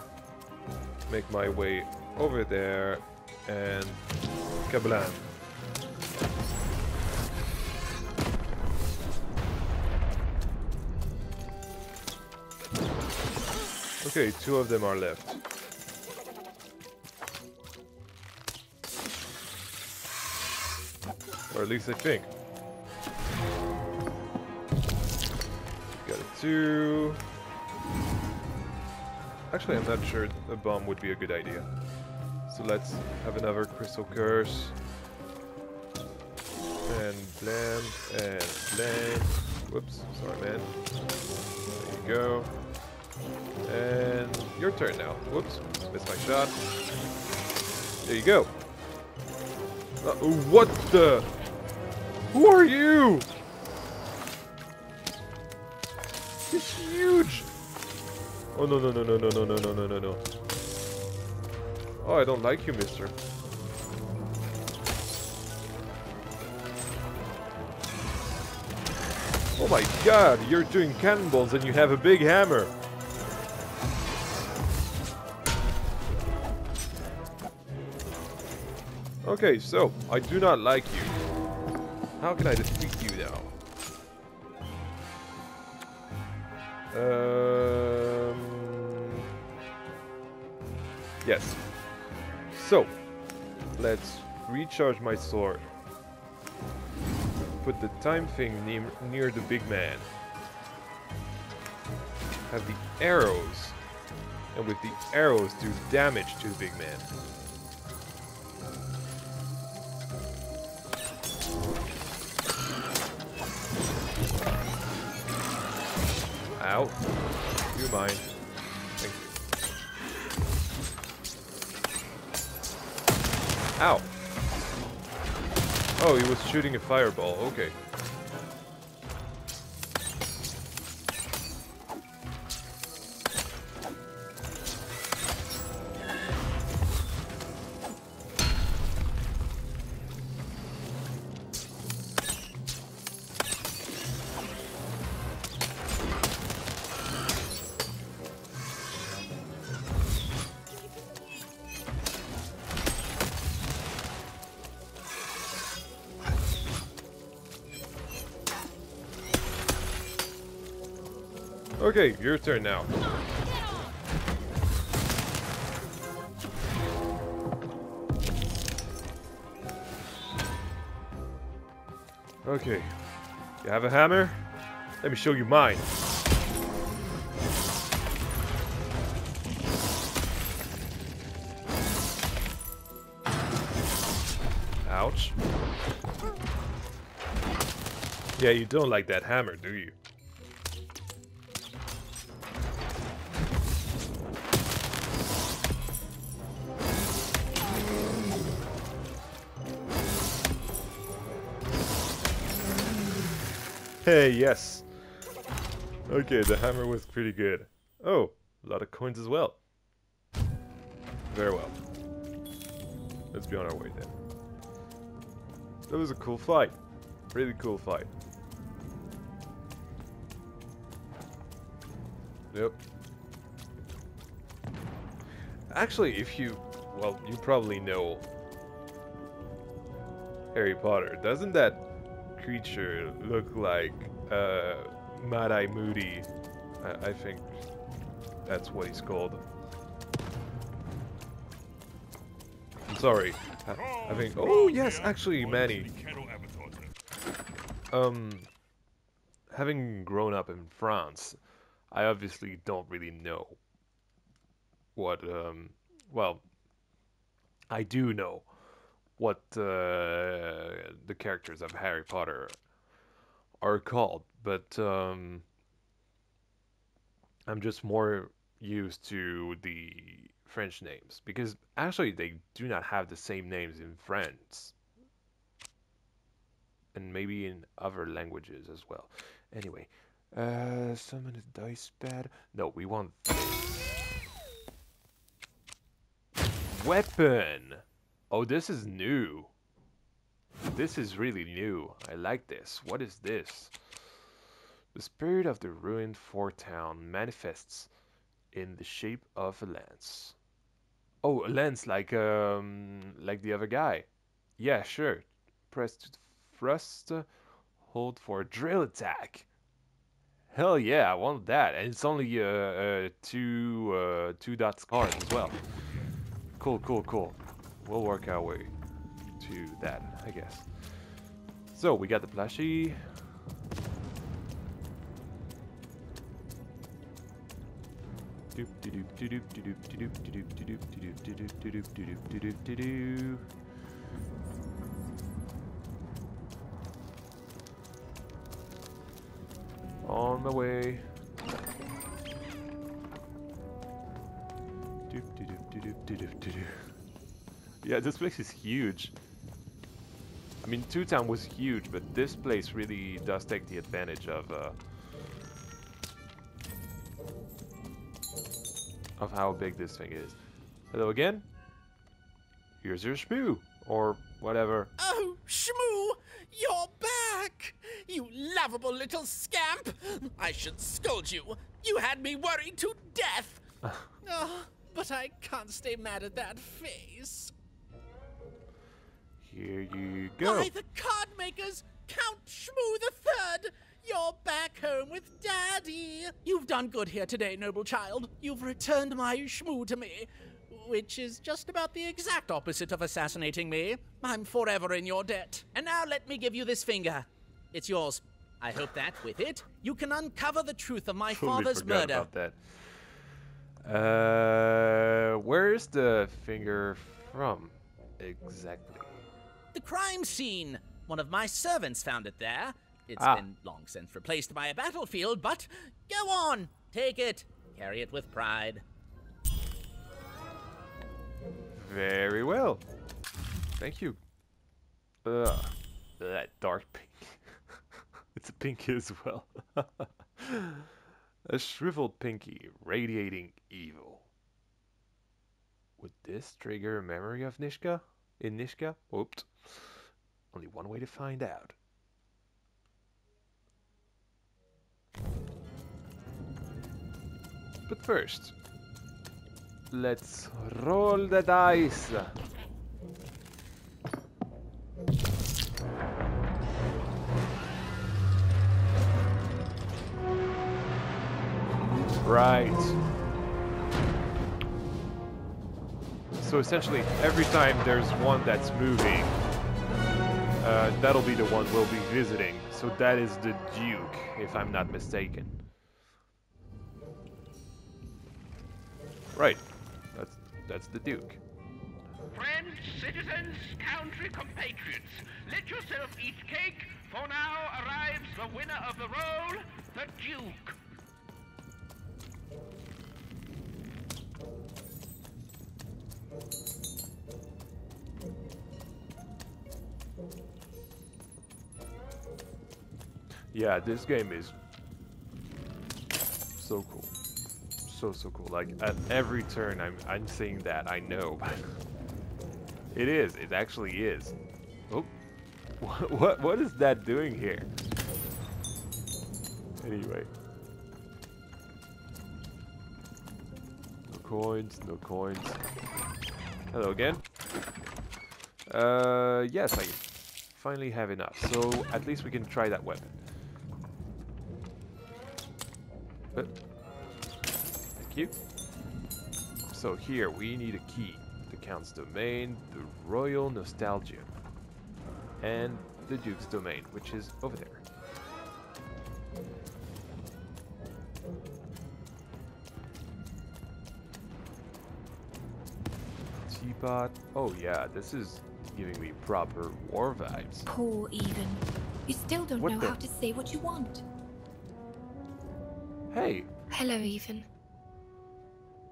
Make my way over there. And kablam. Okay, two of them are left. Or at least I think. Got a two. Actually, I'm not sure a bomb would be a good idea. So let's have another crystal curse. And blam, and blam. Whoops, sorry man. There you go. And your turn now. Whoops, missed my shot. There you go. Uh, what the? Who are you? He's huge. Oh no no no no no no no no no no. Oh, I don't like you, mister. Oh my god, you're doing cannonballs and you have a big hammer. Okay, so, I do not like you. How can I defeat you now? Um, yes. So, let's recharge my sword. Put the time thing near, near the big man. Have the arrows. And with the arrows do damage to the big man. Ow. You mind. Thank you. Ow. Oh, he was shooting a fireball. Okay. Okay, your turn now. Okay. You have a hammer? Let me show you mine. Ouch. Yeah, you don't like that hammer, do you? Hey, yes. Okay, the hammer was pretty good. Oh, a lot of coins as well. Very well. Let's be on our way then. That was a cool fight. Really cool fight. Yep. Actually, if you... Well, you probably know Harry Potter. Doesn't that creature look like uh, Mad Eye Moody. I, I think that's what he's called. I'm sorry. I, I think. Oh yes, actually, Manny. Um, having grown up in France, I obviously don't really know what. Um, well, I do know what uh, the characters of Harry Potter are called, but um, I'm just more used to the French names because actually they do not have the same names in France and maybe in other languages as well. Anyway, uh, summon a dice pad. No, we want. Weapon. Oh, this is new. This is really new. I like this. What is this? The spirit of the ruined fort town manifests in the shape of a lance. Oh, a lance like um like the other guy. Yeah, sure. Press to thrust, hold for a drill attack. Hell yeah, I want that. And it's only uh, uh two uh two dots cards as well. Cool, cool, cool we'll work our way to that, I guess. So, we got the plushie. Doop doop On the way. Doop doop doop doop doop doop. Yeah, this place is huge. I mean, Two Town was huge, but this place really does take the advantage of uh, of how big this thing is. Hello again. Here's your Shmoo, or whatever. Oh, Shmoo, you're back! You lovable little scamp! I should scold you. You had me worried to death. oh, (laughs) but I can't stay mad at that face. Here you go. Why, the card makers! Count Shmoo the Third! You're back home with Daddy! You've done good here today, noble child. You've returned my Shmoo to me. Which is just about the exact opposite of assassinating me. I'm forever in your debt. And now let me give you this finger. It's yours. I hope that, with it, you can uncover the truth of my totally father's forgot murder. About that. Uh, where's the finger from exactly? The crime scene. One of my servants found it there. It's Ah. been long since replaced by a battlefield, but go on, take it, carry it with pride. Very well. Thank you. Ugh. That dark pink. (laughs) it's a pinky as well. (laughs) a shriveled pinky radiating evil. Would this trigger a memory of Nishka? In Nishka? Whoops. Only one way to find out. But first, let's roll the dice. Right. So essentially, every time there's one that's moving, uh, that'll be the one we'll be visiting. So that is the Duke, if I'm not mistaken. Right. That's that's the Duke. Friends, citizens, country compatriots, let yourself eat cake, for now arrives the winner of the roll, the Duke. Yeah, this game is so cool. So so cool. Like at every turn I'm I'm saying that, I know. (laughs) it is, it actually is. Oh what (laughs) what what is that doing here? Anyway. Coins, no coins. Hello again. Uh yes, I finally have enough, so at least we can try that weapon. Uh, thank you. So here, we need a key. The Count's domain, the Royal Nostalgia, and the Duke's domain, which is over there. Oh yeah, this is giving me proper war vibes. Poor Even. You still don't What know the- how to say what you want. Hey, Hello, Even.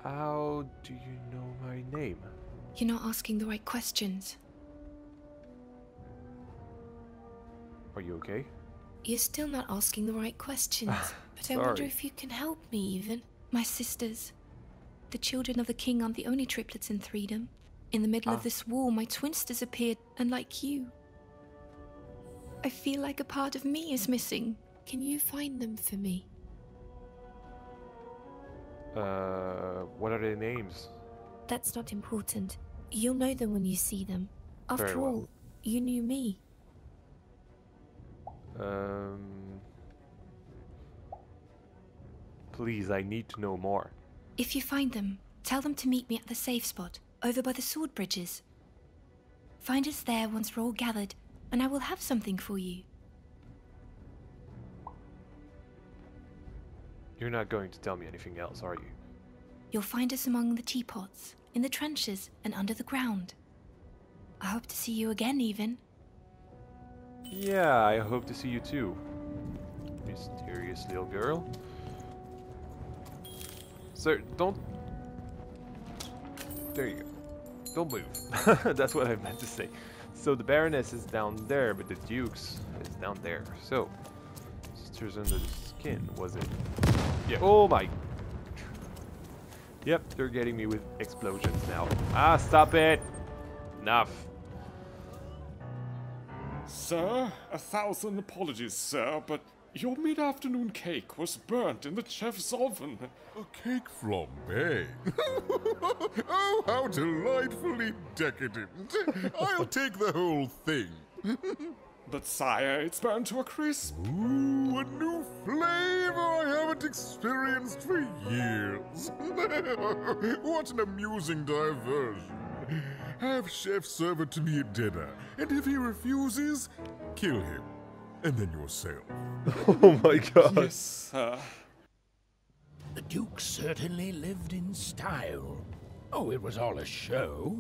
how do you know my name? You're not asking the right questions. Are you okay? You're still not asking the right questions. (laughs) but I wonder if you can help me, Even. My sisters. The children of the king aren't the only triplets in Threedom. In the middle Ah. of this wall, my twins disappeared, unlike you. I feel like a part of me is missing. Can you find them for me? Uh, what are their names? That's not important. You'll know them when you see them. After Very well. all, you knew me. Um, please, I need to know more. If you find them, tell them to meet me at the safe spot, over by the sword bridges. Find us there once we're all gathered, and I will have something for you. You're not going to tell me anything else, are you? You'll find us among the teapots, in the trenches, and under the ground. I hope to see you again, Even. Yeah, I hope to see you too. Mysterious little girl. Sir, don't. There you go. Don't move. (laughs) That's what I meant to say. So the Baroness is down there, but the Duke's is down there. So, sisters under the skin, was it? Yeah. Oh my. Yep, they're getting me with explosions now. Ah, stop it! Enough. Sir, a thousand apologies, sir, but your mid-afternoon cake was burnt in the chef's oven. A cake flambe. (laughs) oh, how delightfully decadent. I'll take the whole thing. But sire, it's burned to a crisp. Ooh, a new flavor I haven't experienced for years. (laughs) what an amusing diversion. Have Chef serve it to me at dinner, and if he refuses, kill him. And then yourself. (laughs) Oh my god. Yes, sir. The Duke certainly lived in style. Oh, it was all a show.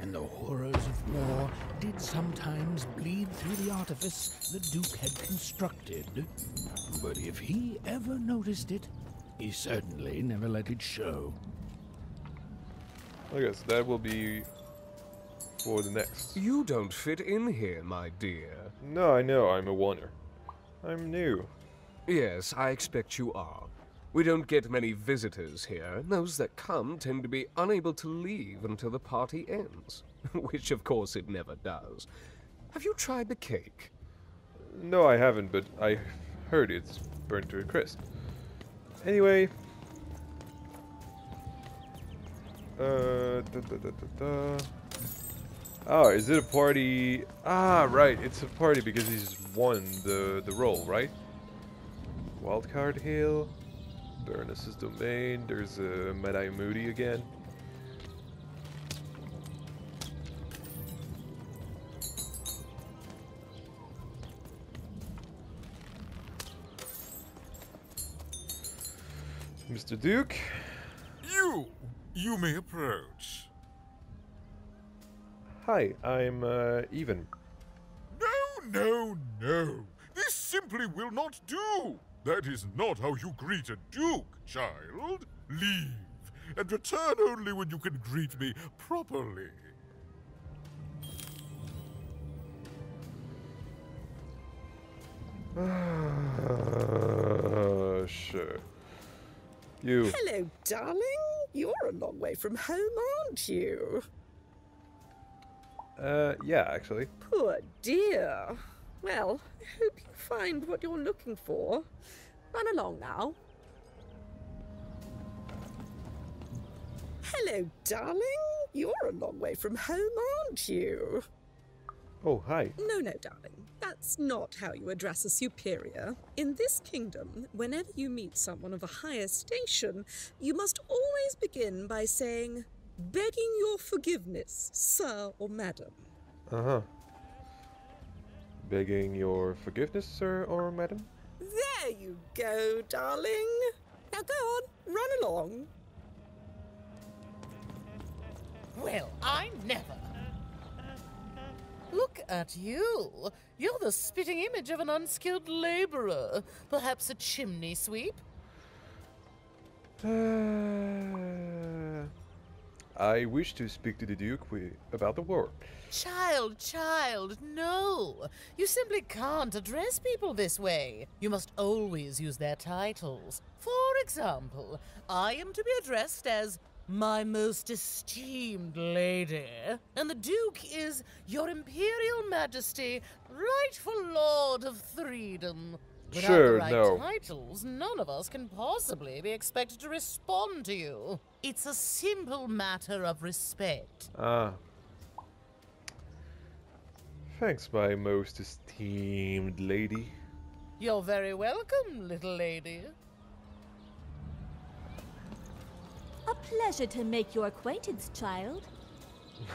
And the horrors of war did sometimes bleed through the artifice the Duke had constructed. But if he ever noticed it, he certainly never let it show. I guess that will be for the next. You don't fit in here, my dear. No, I know, I'm a oner. I'm new. Yes, I expect you are. We don't get many visitors here, and those that come tend to be unable to leave until the party ends. (laughs) Which, of course, it never does. Have you tried the cake? No, I haven't, but I heard it's burnt to a crisp. Anyway. Uh, da, da, da. Oh, is it a party? Ah, right, it's a party because he's won the, the roll, right? Wildcard Hill, Baroness's Domain, there's uh, Mad Eye Moody again. Mr. Duke? You! You may approach. Hi, I'm uh, Even. No, no, no. This simply will not do. That is not how you greet a duke, child. Leave, and return only when you can greet me properly. Uh, sure. You. Hello, darling. You're a long way from home, aren't you? Uh, yeah, actually. Poor dear. Well, I hope you find what you're looking for. Run along now. Hello, darling. You're a long way from home, aren't you? Oh, hi. No, no, darling. That's not how you address a superior. In this kingdom, whenever you meet someone of a higher station, you must always begin by saying, begging your forgiveness, sir or madam. Uh huh. Begging your forgiveness, sir or madam? There you go, darling. Now go on, run along. Well, I never. Look at you. You're the spitting image of an unskilled laborer. Perhaps a chimney sweep? I wish to speak to the Duke about the war. Child, child, no. You simply can't address people this way. You must always use their titles. For example, I am to be addressed as my most esteemed lady, and the Duke is Your Imperial Majesty, rightful Lord of Threedom. Without Sure, the right no. titles, none of us can possibly be expected to respond to you. It's a simple matter of respect. Ah. Thanks, my most esteemed lady. You're very welcome, little lady. A pleasure to make your acquaintance, child.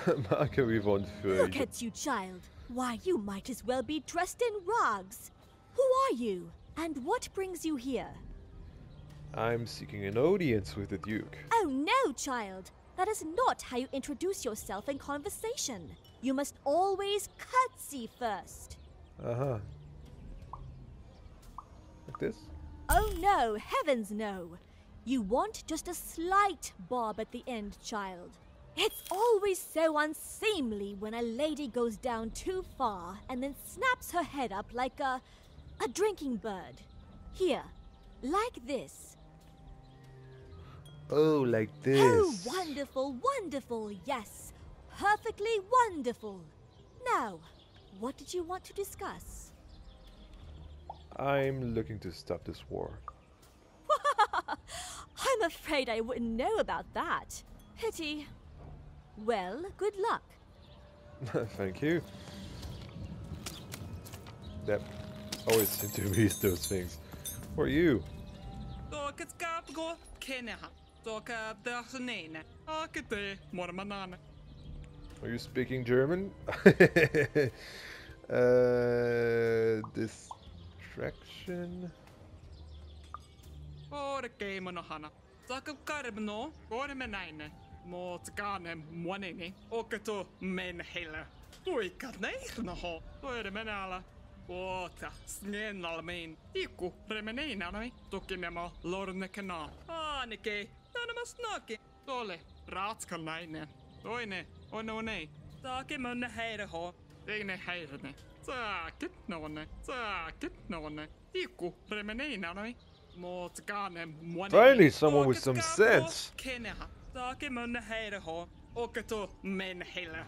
(laughs) Look at you, child. Why, you might as well be dressed in rags. Who are you? And what brings you here? I'm seeking an audience with the Duke. Oh no, child. That is not how you introduce yourself in conversation. You must always curtsy first. Uh huh. Like this? Oh no, heavens no. You want just a slight bob at the end, child. It's always so unseemly when a lady goes down too far and then snaps her head up like a. a drinking bird. Here, like this. Oh, like oh, this. Oh, wonderful, wonderful, yes. Perfectly wonderful. Now, what did you want to discuss? I'm looking to stop this war. (laughs) I'm afraid I wouldn't know about that. Pity. Well, good luck. (laughs) Thank you. That always seem to read (laughs) those things. Are you? Dokatskapgo keneha. Doka dahnene. Akete mormanana. Are you speaking German? (laughs) uh, distraction. Ora keimonohana. Zakap karbno. Ora menaine. Mo tsgane mwanene. Okato menhela. Tuikatne no. Ora menala. Ota, snenalmein. Iku, remeneinanoi. Tukimemo lornekana. Anike, nanamasnaki. Tole, ratskalnainen. Toine, onone. Taake munne heireho. Eigne heirene. Saakit nonne. Saakit nonne. Iku, remeneinanoi. Mo tsgane mwanene. Finally, someone with some sense. Keneha. Taake munne heireho.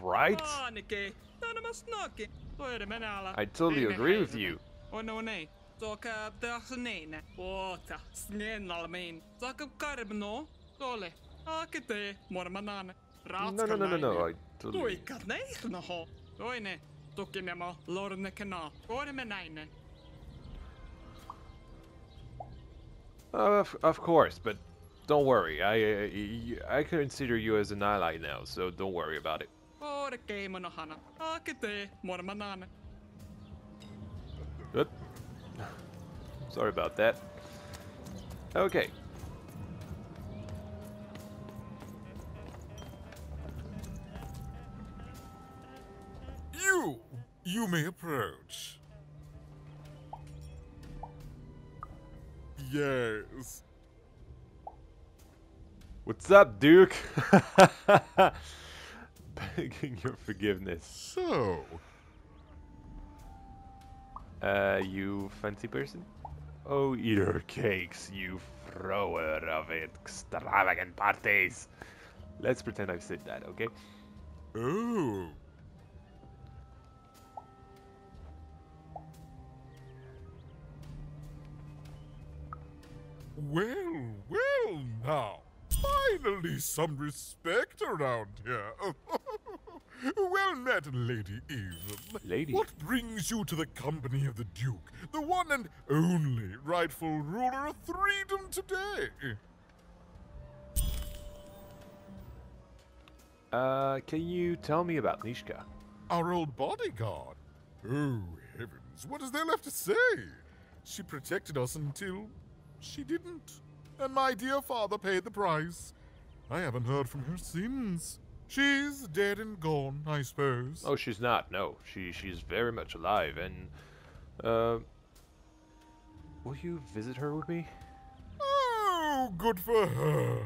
Right? Anike, nanamasnaki. Toire menala. I totally agree with you. Onone. Toka dahnene. Ota, snenalmein. Zakap karbno. Tole, akete mormanane. No, no, no, no, no. I totally. Tuikatne no. Toine, tukimemo lornekana. Ore menaine. Uh, of, of course, but don't worry. I, uh, I consider you as an ally now, so don't worry about it. Good. (sighs) Sorry about that. Okay. You! You may approach. Yes. What's up, Duke? (laughs) Begging your forgiveness. So, Uh, you fancy person? Oh, eat your cakes, you thrower of extravagant parties. Let's pretend I've said that, okay? oh. Well, well now. Finally some respect around here. (laughs) Well met, Lady Avon. Lady? What brings you to the company of the Duke, the one and only rightful ruler of Threedom today? Uh, can you tell me about Nishka? Our old bodyguard. Oh, heavens, what is there left to say? She protected us until she didn't. And my dear father paid the price. I haven't heard from her since. She's dead and gone, I suppose. Oh, she's not. No, she she's very much alive. And uh, will you visit her with me? Oh, good for her.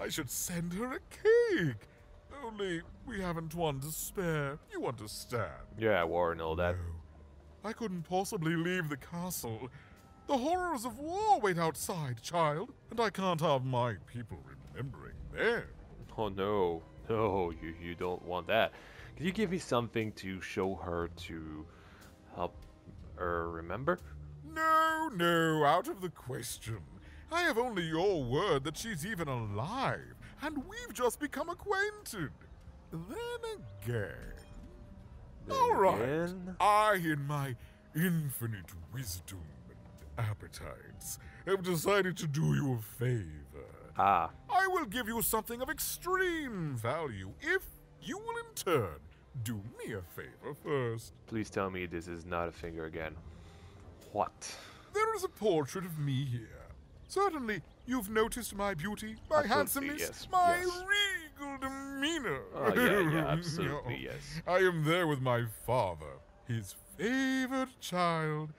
I should send her a cake. Only we haven't one to spare. You understand? Yeah, war and all that. I couldn't possibly leave the castle. The horrors of war wait outside, child, and I can't have my people remembering. Oh no, no, you you don't want that. Can you give me something to show her to help her remember? No, no, out of the question. I have only your word that she's even alive, and we've just become acquainted. Then again. All right. again? I, in my infinite wisdom and appetites, have decided to do you a favor. Ah, I will give you something of extreme value if you will in turn do me a favor first. please tell me this is not a finger again. What? There is a portrait of me here. Certainly, you've noticed my beauty, my Absolutely, handsomeness, yes, my yes. regal demeanor. Oh, yeah, yeah, (laughs) absolutely, No, yes. I am there with my father, his favored child.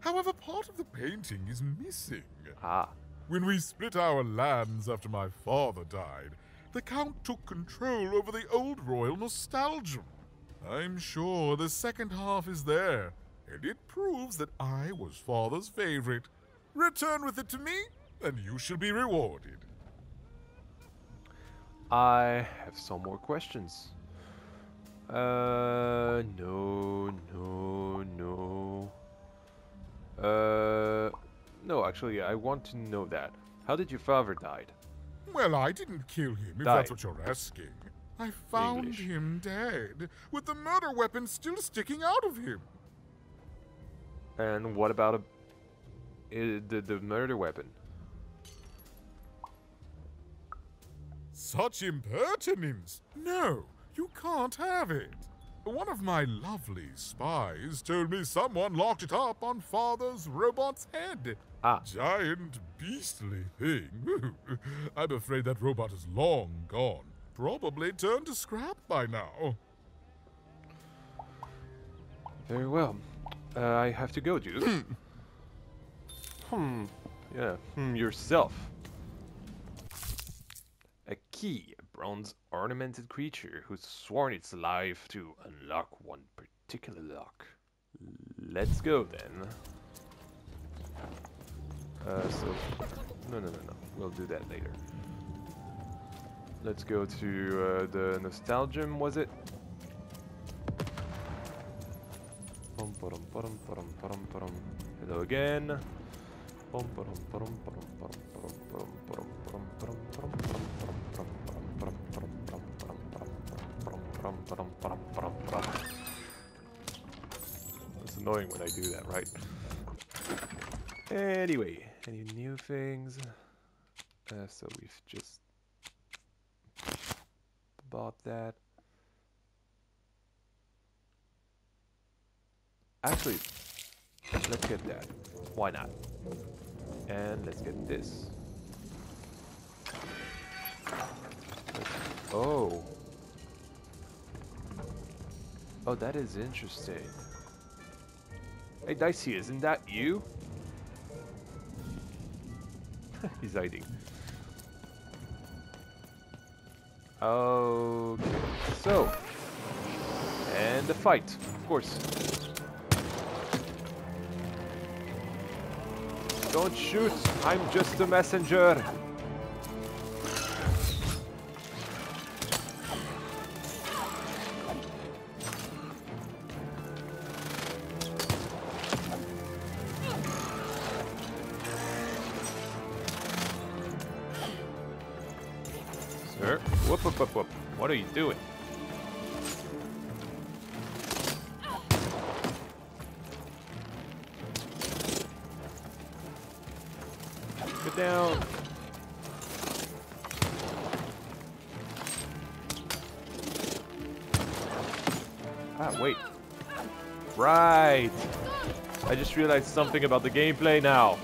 However, part of the painting is missing. Ah. When we split our lands after my father died, the Count took control over the old royal Nostalgium. I'm sure the second half is there, and it proves that I was father's favorite. Return with it to me, and you shall be rewarded. I have some more questions. Uh, no, no, no. Uh, no, actually, I want to know that. How did your father died? Well, I didn't kill him, if Died. that's what you're asking. I found English. him dead, with the murder weapon still sticking out of him. And what about a, uh, the the murder weapon? Such impertinence! No, you can't have it. One of my lovely spies told me someone locked it up on Father's robot's head. Ah. Giant, beastly thing. (laughs) I'm afraid that robot is long gone. Probably turned to scrap by now. Very well. Uh, I have to go, dude. (laughs) hmm. Yeah. Hmm. Yourself. A key, a bronze ornamented creature who's sworn its life to unlock one particular lock. Let's go then. Uh, so, no, no, no, no. We'll do that later. Let's go to uh, the Nostalgium, was it? Hello again. It's annoying when I do that, right? Anyway any new things? Uh, so we've just bought that. Actually, let's get that. Why not? And let's get this. Oh. Oh, that is interesting. Hey, Dicey, isn't that you? (laughs) He's hiding. Okay, so. And the fight, of course. Don't shoot, I'm just a messenger. Realized something about the gameplay now.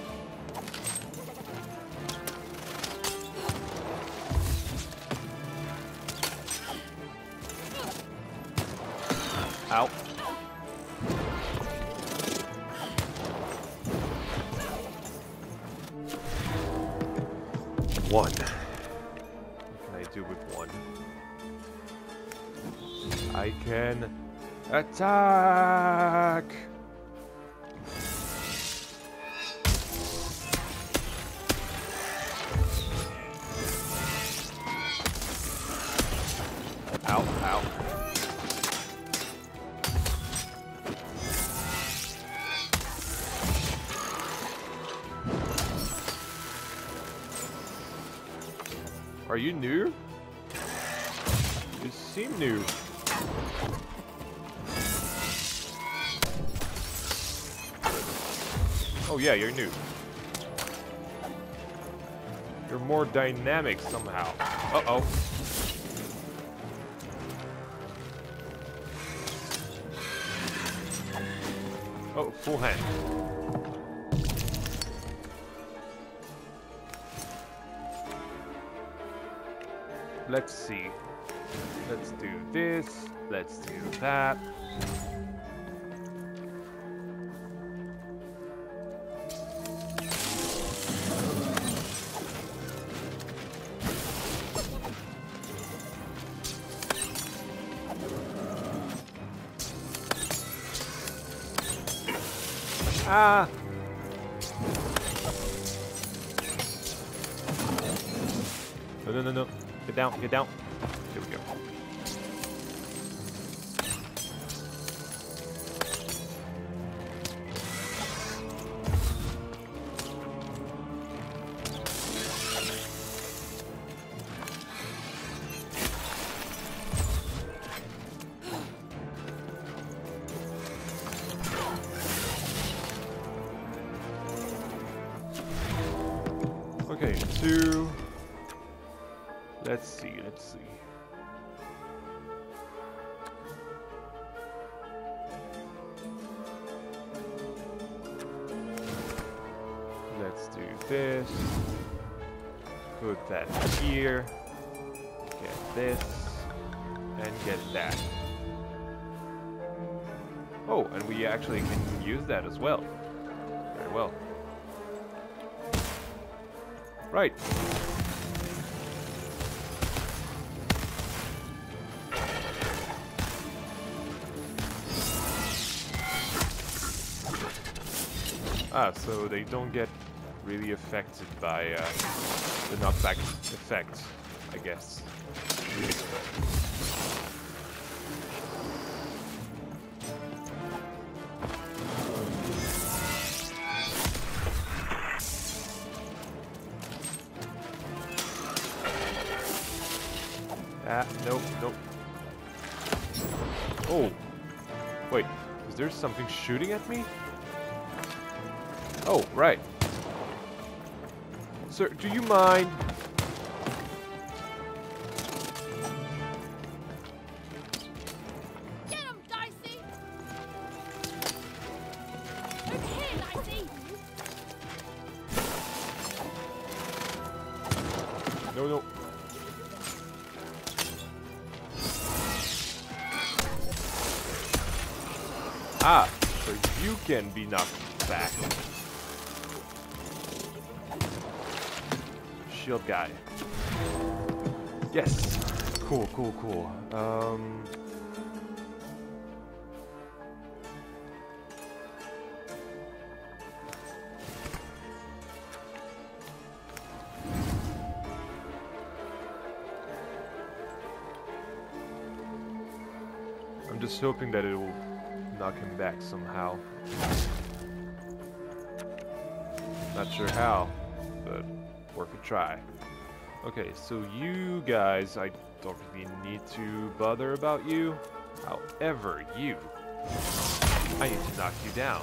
Dynamic somehow. Uh-oh. Oh, full hand. Let's see. Let's do this. Let's do that. Don't get really affected by uh, the knockback effect, I guess. Ah, nope, nope. Oh. Wait, is there something shooting at me? Oh, right. Sir, do you mind? Um. I'm just hoping that it will knock him back somehow. Not sure how, but worth a try. Okay, so you guys, I don't really need to bother about you. However, you, I need to knock you down.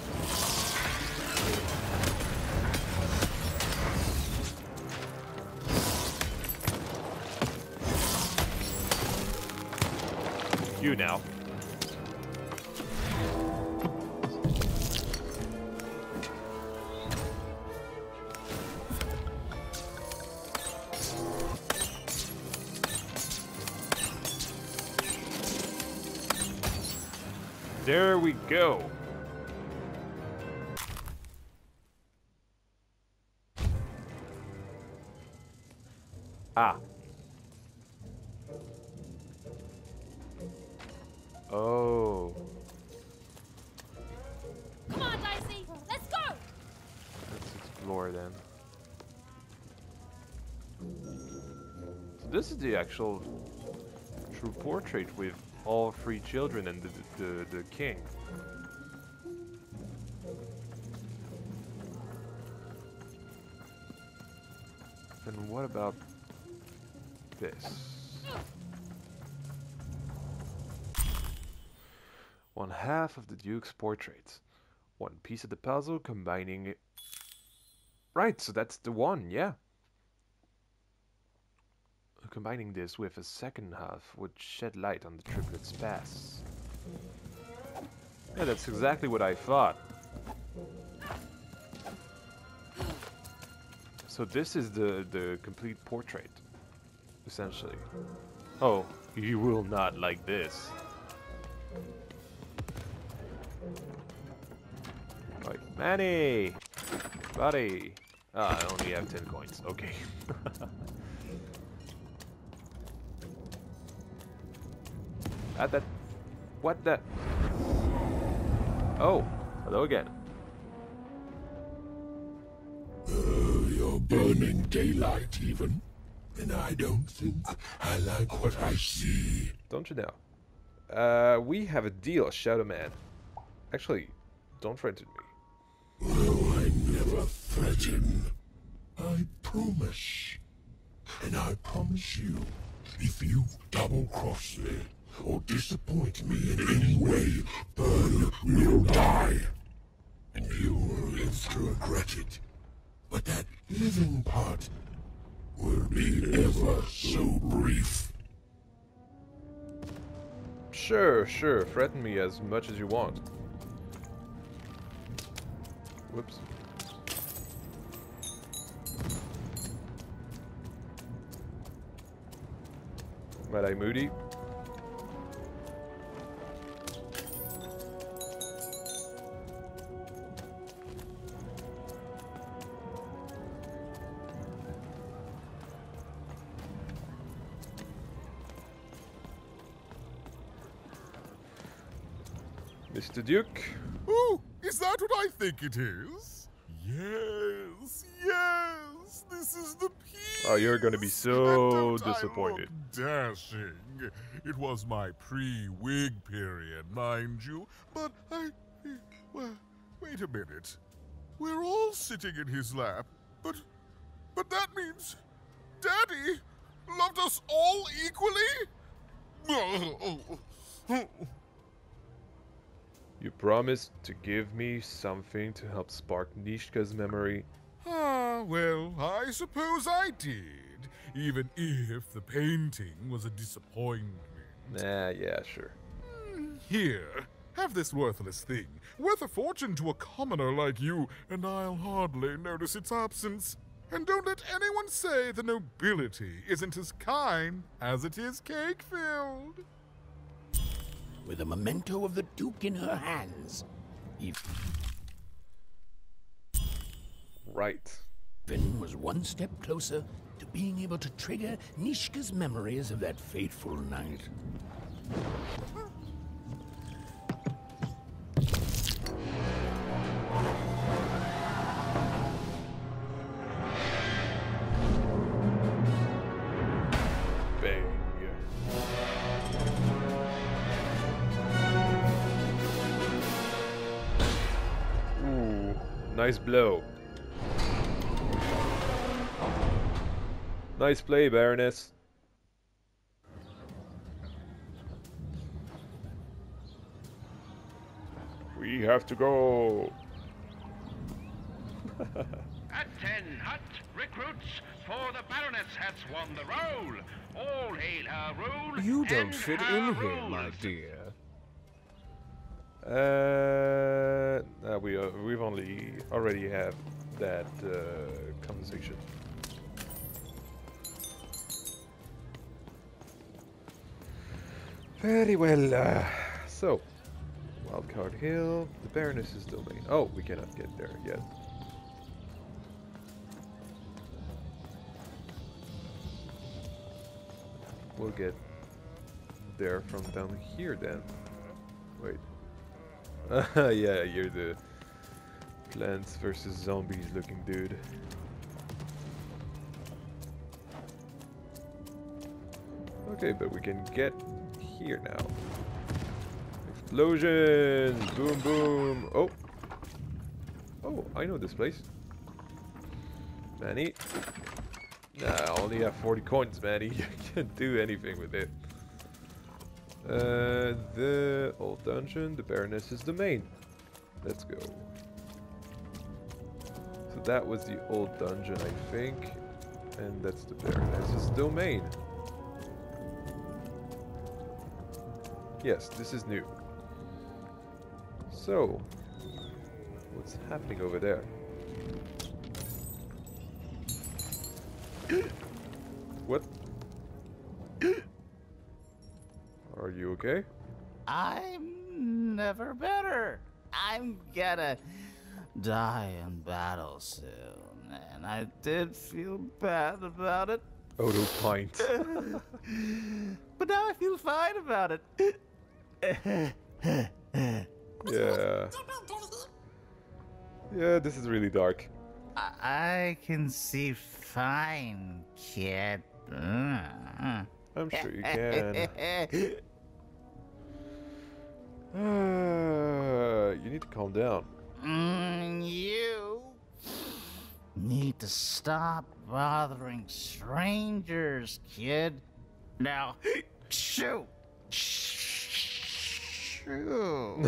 You now. Go. Ah. Oh. Come on, Dicey, let's go! Let's explore then. So this is the actual true portrait with all three children and the, the, the king. And what about this? One half of the Duke's portrait. One piece of the puzzle combining. Right, so that's the one, yeah. Combining this with a second half would shed light on the triplets' past. Yeah, that's exactly what I thought. So this is the, the complete portrait, essentially. Oh, you will not like this. Right, Manny! Buddy! Ah, I only have 10 coins, okay. (laughs) At that... What the... Oh, hello again. Oh, you're burning daylight Even. And I don't think I like what I see. Don't you know? Uh, we have a deal, Shadow Man. Actually, don't threaten me. Oh, I never threaten. I promise. And I promise you, if you double-cross me, or disappoint me in any way, Burn will die. And you will live to regret it. But that living part will be ever so brief. Sure, sure, threaten me as much as you want. Whoops. Mad Eye Moody. Mr. Duke. Oh, is that what I think it is? Yes, yes, this is the piece. Oh, you're gonna be so disappointed. Dashing. It was my pre-wig period, mind you, but I. Well, wait a minute. We're all sitting in his lap, but. But that means. Daddy loved us all equally? (laughs) You promised to give me something to help spark Nishka's memory. Ah, well, I suppose I did, even if the painting was a disappointment. Nah, yeah, sure. Here, have this worthless thing, worth a fortune to a commoner like you, and I'll hardly notice its absence. And don't let anyone say the nobility isn't as kind as it is cake-filled. With a memento of the Duke in her hands, Eve Right. Finn was one step closer to being able to trigger Nishka's memories of that fateful night. Nice blow. Nice play, Baroness. We have to go. (laughs) At ten, hut recruits, for the Baroness has won the roll. All hail her rule. You don't fit her in here, my dear. Uh, uh, we uh, we've only already have that uh, conversation. Very well. Uh, so, Wildcard Hill, the Baroness's domain. Oh, we cannot get there yet. We'll get there from down here then. Wait. (laughs) yeah, you're the plants versus zombies looking dude. Okay, but we can get here now. Explosion! Boom, boom! Oh! Oh, I know this place. Manny. Nah, I only have 40 coins, Manny. (laughs) You can't do anything with it. Uh, the old dungeon, the Baroness's domain. Let's go. So that was the old dungeon, I think. And that's the Baroness's domain. Yes, this is new. So, what's happening over there? what? Are you okay? I'm never better. I'm gonna die in battle soon, and I did feel bad about it. Odo Pint. (laughs) but now I feel fine about it. Yeah. Yeah, this is really dark. I, I can see fine, kid. I'm sure you can. (laughs) Uh, you need to calm down. Mm, you need to stop bothering strangers, kid. Now, shoot. Shoot. (laughs)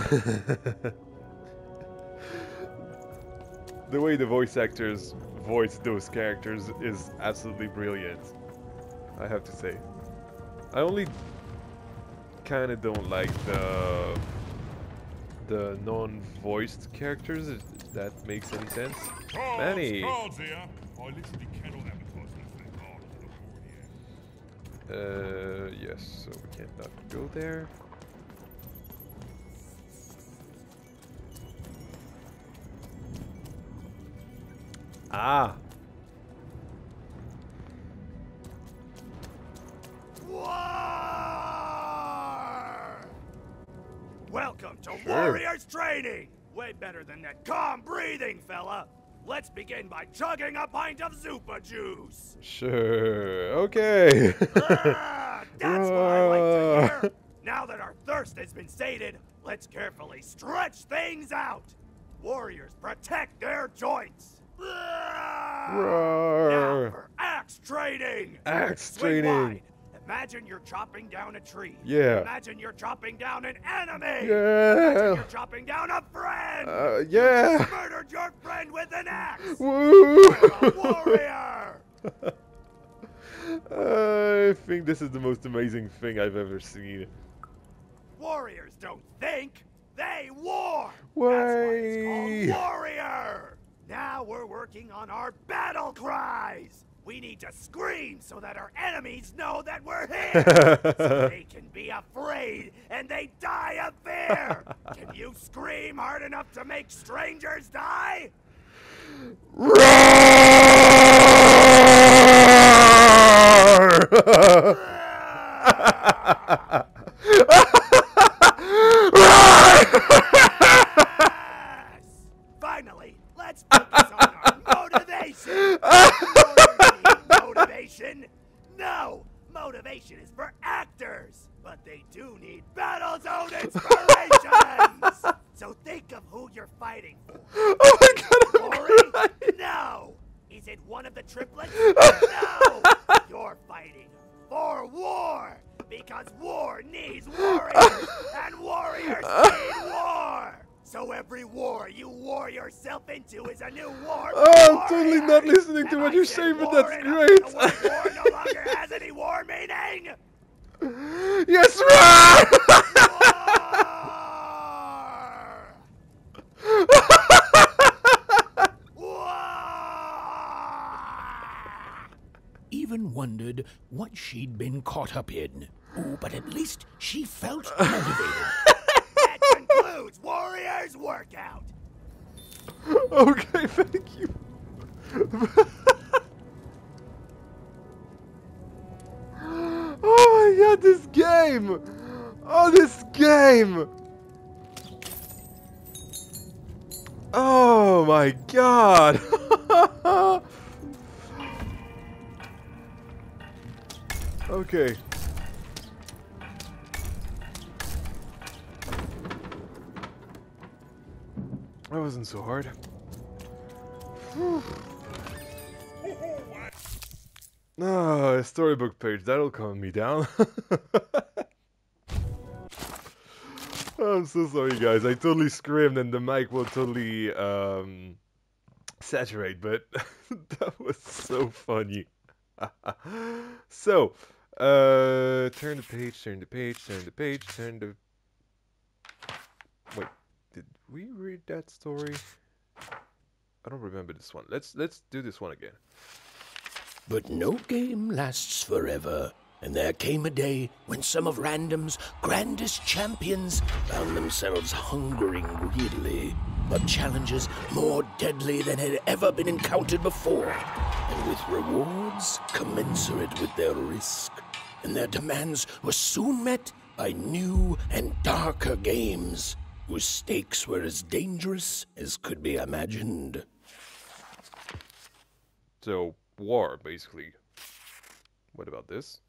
the way the voice actors voice those characters is absolutely brilliant. I have to say. I only kind of don't like the the non-voiced characters. If that makes any sense. Manny. cards here. I literally cannot advertise nothing. Uh, yes. So we cannot go there. Ah. Welcome to Sure. Warriors Training! Way better than that calm breathing, fella. Let's begin by chugging a pint of Zupa juice. Sure. Okay. ah, That's what I like to hear. (laughs) Now that our thirst has been sated, let's carefully stretch things out. Warriors protect their joints. Now for axe training. Axe Swing training. wide. Imagine you're chopping down a tree. Yeah. Imagine you're chopping down an enemy. Yeah. Imagine you're chopping down a friend. Uh, yeah. You murdered your friend with an axe. Woo! Warrior. (laughs) I think this is the most amazing thing I've ever seen. Warriors don't think, they war. Why? Warrior. Now we're working on our battle cries. We need to scream so that our enemies know that we're here. (laughs) so they can be afraid and they die of fear. (laughs) can you scream hard enough to make strangers die? (laughs) Roar! Finally, let's focus on our motivation. No, motivation is for actors, but they do need battle zone inspirations. (laughs) so think of who you're fighting for. Oh my god! No. Is it one of the triplets? (laughs) no. You're fighting for war because war needs warriors, and warriors (laughs) need war. So every war you war yourself into is a new war. Oh, I'm totally not listening to what you're saying, but that's great. war no longer has any war meaning. (laughs) yes, right! (laughs) Even wondered what she'd been caught up in. Oh, but at least she felt (laughs) motivated. Workout. (laughs) okay, thank you. (laughs) oh my god, this game! Oh, this game! Oh my god! (laughs) okay. That wasn't so hard. (sighs) Ah, a storybook page, that'll calm me down. (laughs) I'm so sorry guys, I totally screamed and the mic will totally um, saturate, but (laughs) that was so funny. (laughs) so, uh, turn the page, turn the page, turn the page, turn the... We read that story? I don't remember this one. Let's let's do this one again. But no game lasts forever, and there came a day when some of Random's grandest champions found themselves hungering greedily of challenges more deadly than had ever been encountered before, and with rewards commensurate with their risk. And their demands were soon met by new and darker games, whose stakes were as dangerous as could be imagined. So, war, basically. What about this?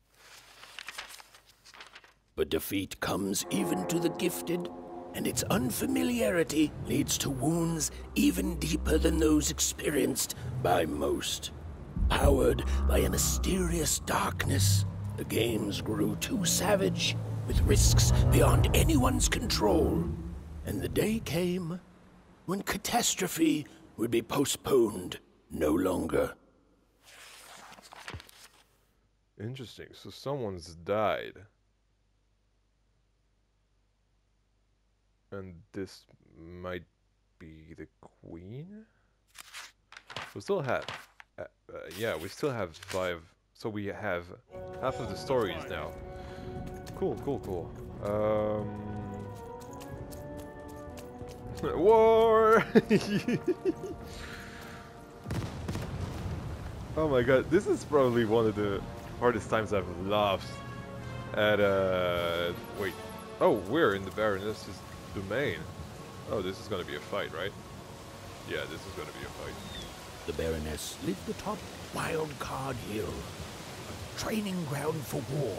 But defeat comes even to the gifted, and its unfamiliarity leads to wounds even deeper than those experienced by most. Powered by a mysterious darkness, the games grew too savage, with risks beyond anyone's control. And the day came when catastrophe would be postponed no longer. Interesting. So someone's died. And this might be the queen? We still have... Uh, uh, yeah, we still have five... So we have half of the stories now. Cool, cool, cool. Um... (laughs) War! (laughs) oh my god, this is probably one of the hardest times I've laughed at, uh... Wait. Oh, we're in the Baroness's domain. Oh, this is gonna be a fight, right? Yeah, this is gonna be a fight. The Baroness lived atop Wild Card Hill, a training ground for war,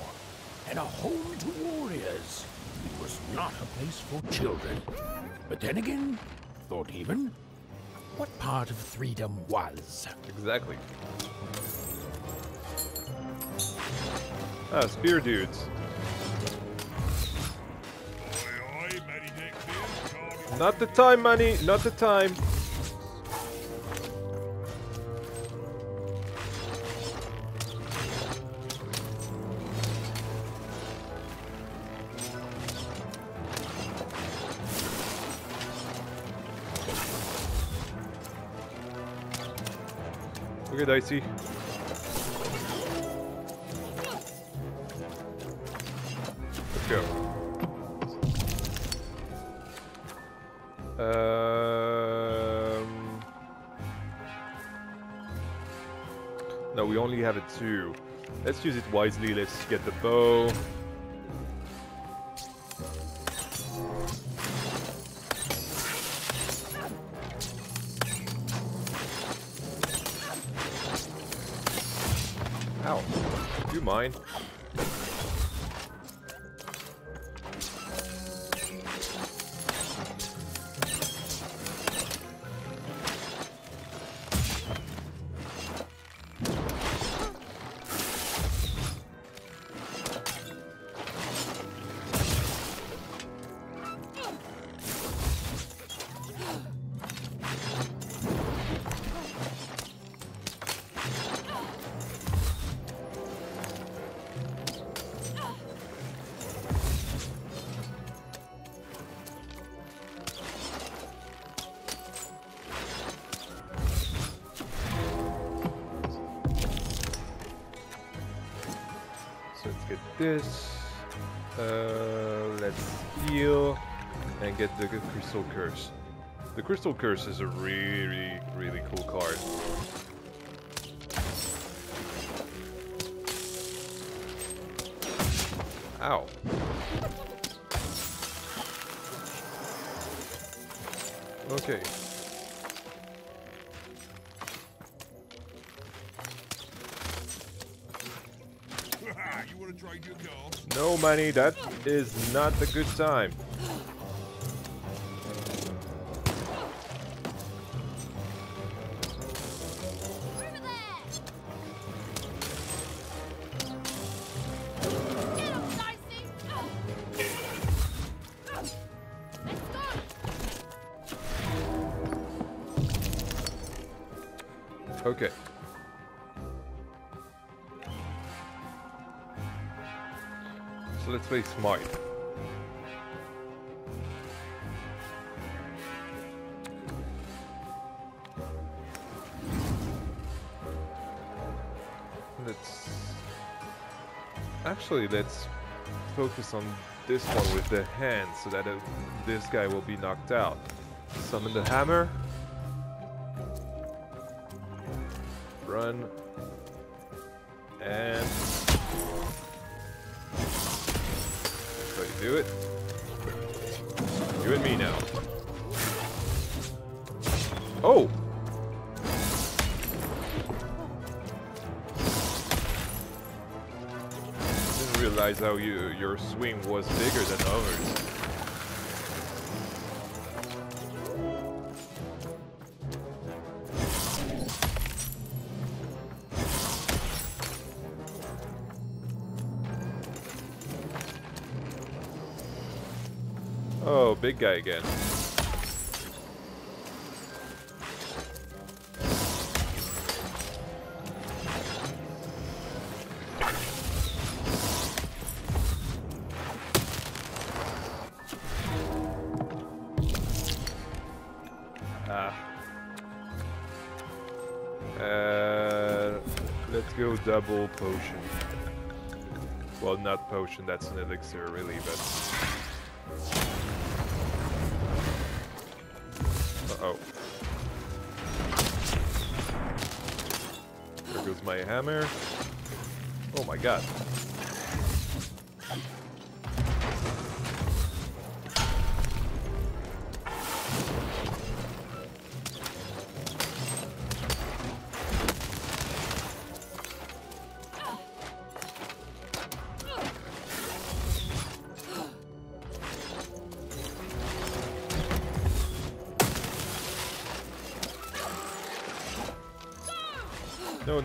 and a home to warriors. It was not a place for children. But then again, thought Even, what part of Threedom was? Exactly. Ah, spear dudes. Not the time, money. Not the time. Okay, Dicey. Let's go. Um, no, we only have a two. Let's use it wisely. Let's get the bow. Crystal Curse. The Crystal Curse is a really, really cool card. Ow. Okay. (laughs) you want to trade your car? No money, that is not the good time. Focus on this one with the hand so that uh, this guy will be knocked out. Summon the hammer. Oh, big guy again. Ah. Uh, let's go double potion. Well, not potion, that's an elixir really, but... my hammer. Oh my god.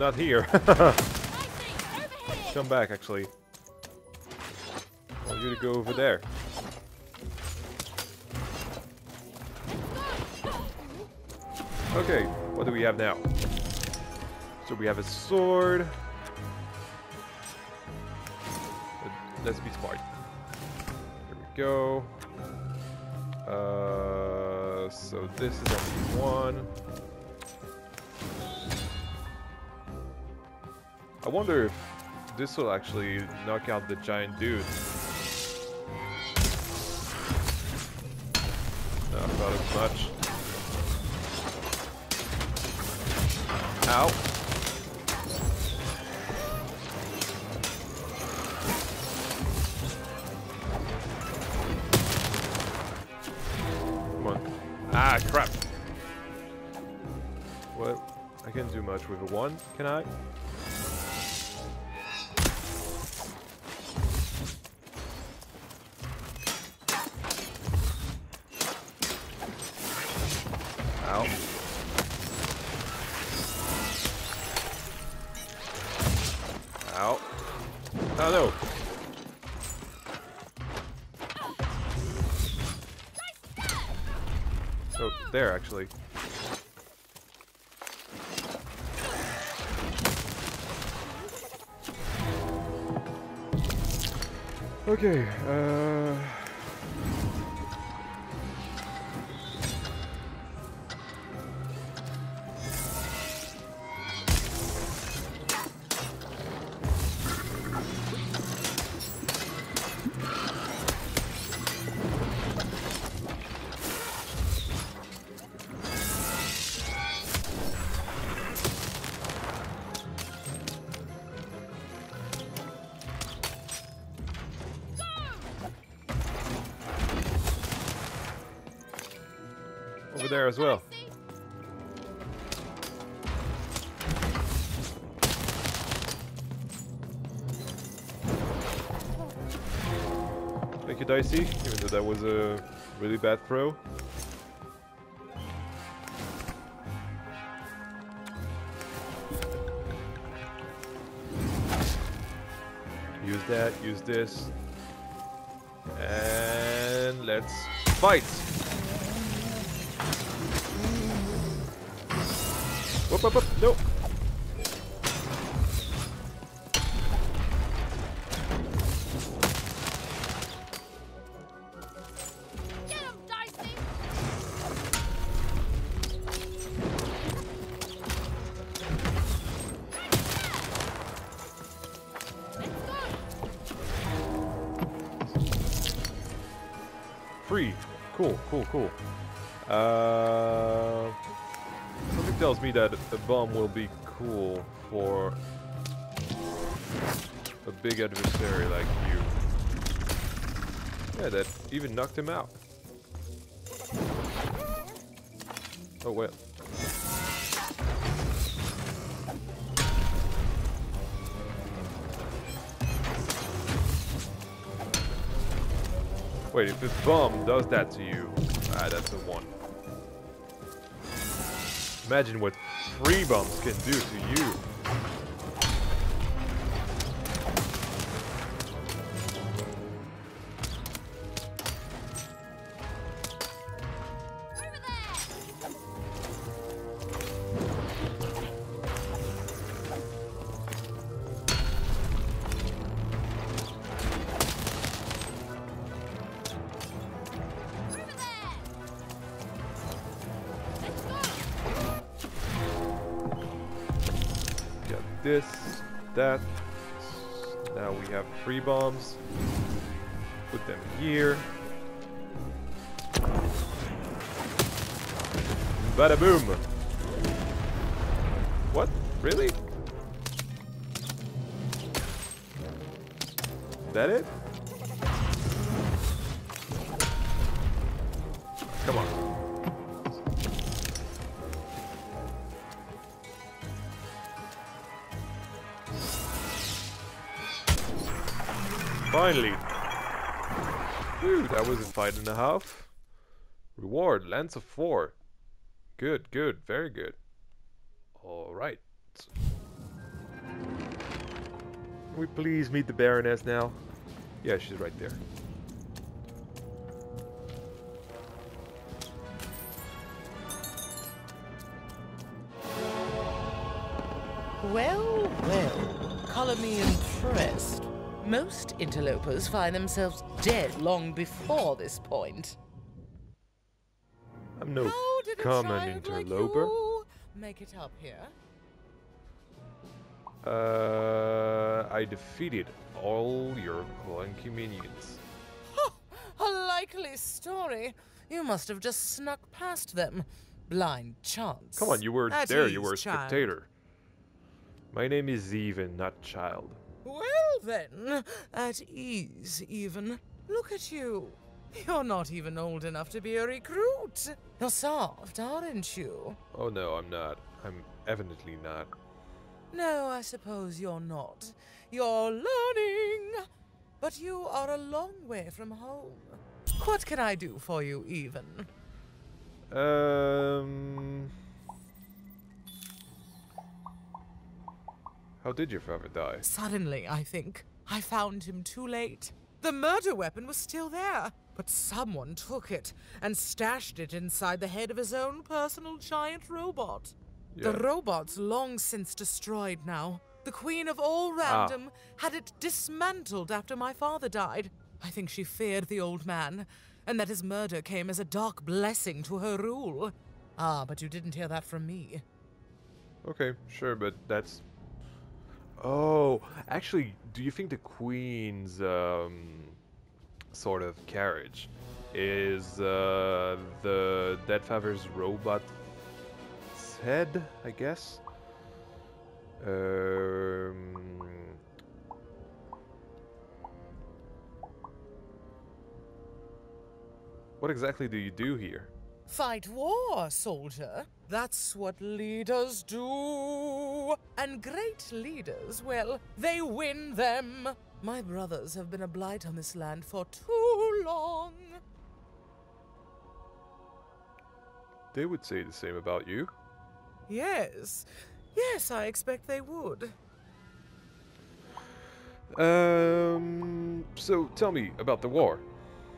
Not here. (laughs) Come back, actually. I want you to go over there. Okay, what do we have now? So we have a sword. Let's be smart. Here we go. Uh, so this is only one. Wonder if this will actually knock out the giant dude. No, I as much. Ow. Come on. Ah, crap. What? I can't do much with a one, can I? Okay, uh... over there as well. Thank you, Dicey, even though that was a really bad throw. Use that, use this. And let's fight! Whoop, whoop, whoop, no! A bomb will be cool for a big adversary like you. Yeah, that even knocked him out. Oh well. Wait, if this bomb does that to you, ah, that's a one. Imagine what three bumps can do to you. We have now? Yeah, she's right there. Well, well, color me impressed. Most interlopers find themselves dead long before this point. I'm no How did a common like interloper. you make it up here? Uh, I defeated all your clunky minions. A likely story. You must have just snuck past them. Blind chance. Come on, you were At there, you were a child. spectator. My name is Even, not Child. Well then, at ease Even. Look at you. You're not even old enough to be a recruit. You're soft, aren't you? Oh no, I'm not. I'm evidently not. No, I suppose you're not. You're learning. But you are a long way from home. What can I do for you, Even? Um. How did your father die? Suddenly, I think. I found him too late. The murder weapon was still there, but someone took it and stashed it inside the head of his own personal giant robot. The robot's long since destroyed now. The Queen of All Ah. Random had it dismantled after my father died. I think she feared the old man, and that his murder came as a dark blessing to her rule. Ah, but you didn't hear that from me. Okay, sure, but that's. Oh, actually, do you think the Queen's um, sort of carriage is uh, the Dead Father's head? I guess. Um. What exactly do you do here? Fight war, soldier. That's what leaders do. And great leaders, well, they win them. My brothers have been a blight on this land for too long. They would say the same about you. Yes. Yes, I expect they would. Um, so tell me about the war.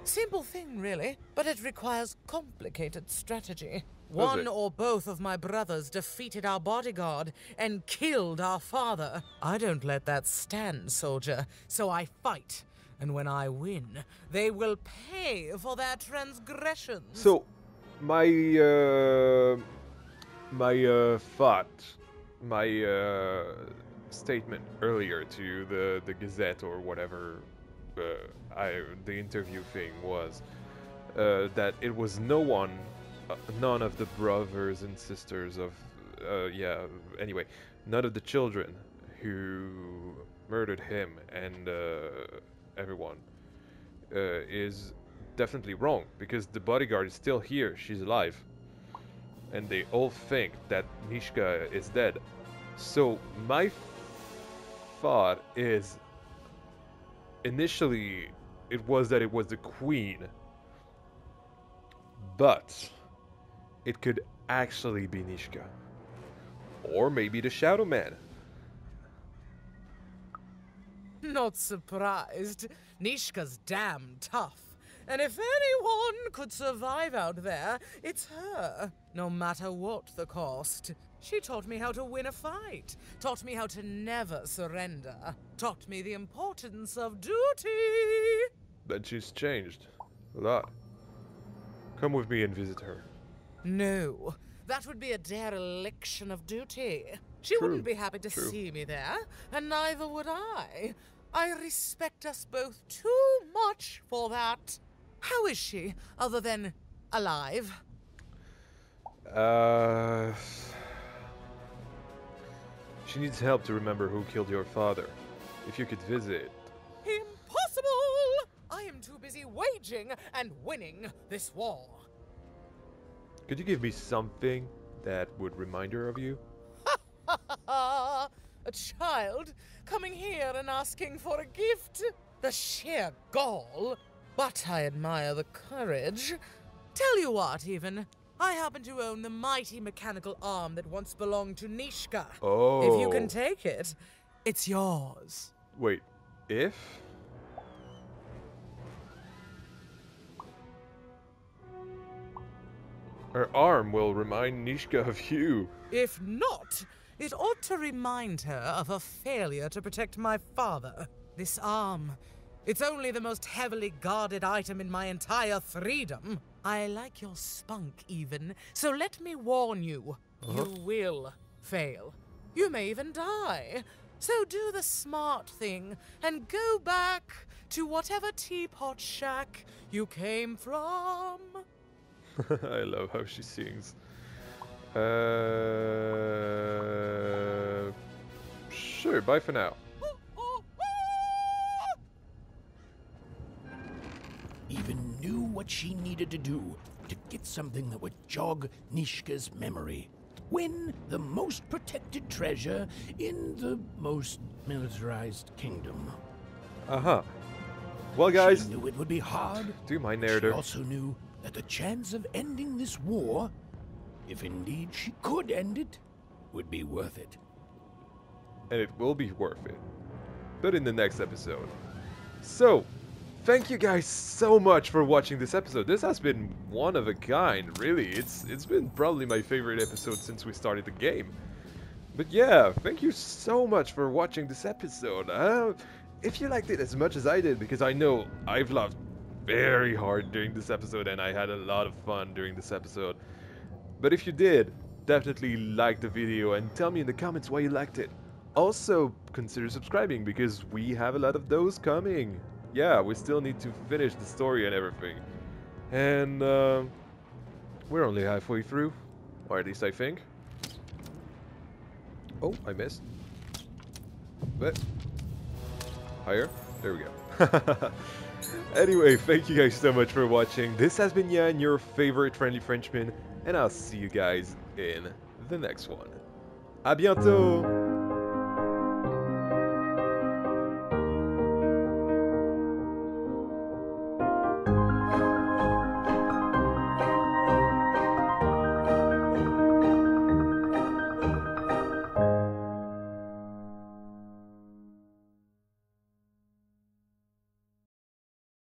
Simple thing, really, but it requires complicated strategy. One or both of my brothers defeated our bodyguard and killed our father. I don't let that stand, soldier, so I fight. And when I win, they will pay for their transgressions. So, my uh, my uh, thought, my uh, statement earlier to the the Gazette or whatever uh, I the interview thing was uh, that it was no one, uh, none of the brothers and sisters of, uh, yeah. Anyway, none of the children who murdered him and everyone uh, is definitely wrong because the bodyguard is still here. She's alive. And they all think that Nishka is dead. So my thought is initially it was that it was the queen. But it could actually be Nishka. Or maybe the Shadow Man. Not surprised. Nishka's damn tough. And if anyone could survive out there, it's her. No matter what the cost. She taught me how to win a fight, taught me how to never surrender, taught me the importance of duty. But she's changed. A lot. Come with me and visit her. No, that would be a dereliction of duty. She True, wouldn't be happy to true. see me there, and neither would I. I respect us both too much for that. How is she, other than alive? Uh. She needs help to remember who killed your father. If you could visit. Impossible! I am too busy waging and winning this war. Could you give me something that would remind her of you? (laughs) a child coming here and asking for a gift? The sheer gall. But I admire the courage. Tell you what, Even. I happen to own the mighty mechanical arm that once belonged to Nishka. Oh. If you Oh. can take it, it's yours. Wait, if? Her arm will remind Nishka of you. If not, it ought to remind her of her failure to protect my father. This arm. It's only the most heavily guarded item in my entire Threedom. I like your spunk, Even, so let me warn you. Uh-huh. You will fail. You may even die. So do the smart thing and go back to whatever teapot shack you came from. (laughs) I love how she sings. Uh, sure, bye for now. Even knew what she needed to do to get something that would jog Nishka's memory. Win the most protected treasure in the most militarized kingdom. Uh huh. Well, guys, She knew it would be hard. do my narrator. She also knew that the chance of ending this war, if indeed she could end it, would be worth it. and it will be worth it. But in the next episode. So, thank you guys so much for watching this episode. This has been one of a kind, really. It's it's been probably my favorite episode since we started the game. But yeah, thank you so much for watching this episode. Uh, if you liked it as much as I did, because I know I've laughed very hard during this episode and I had a lot of fun during this episode. But if you did, definitely like the video and tell me in the comments why you liked it. Also, consider subscribing because we have a lot of those coming. Yeah, we still need to finish the story and everything. And uh, we're only halfway through, or at least I think. Oh, I missed. But higher. There we go. (laughs) anyway, thank you guys so much for watching. This has been Yan, your favorite friendly Frenchman, and I'll see you guys in the next one. À bientôt!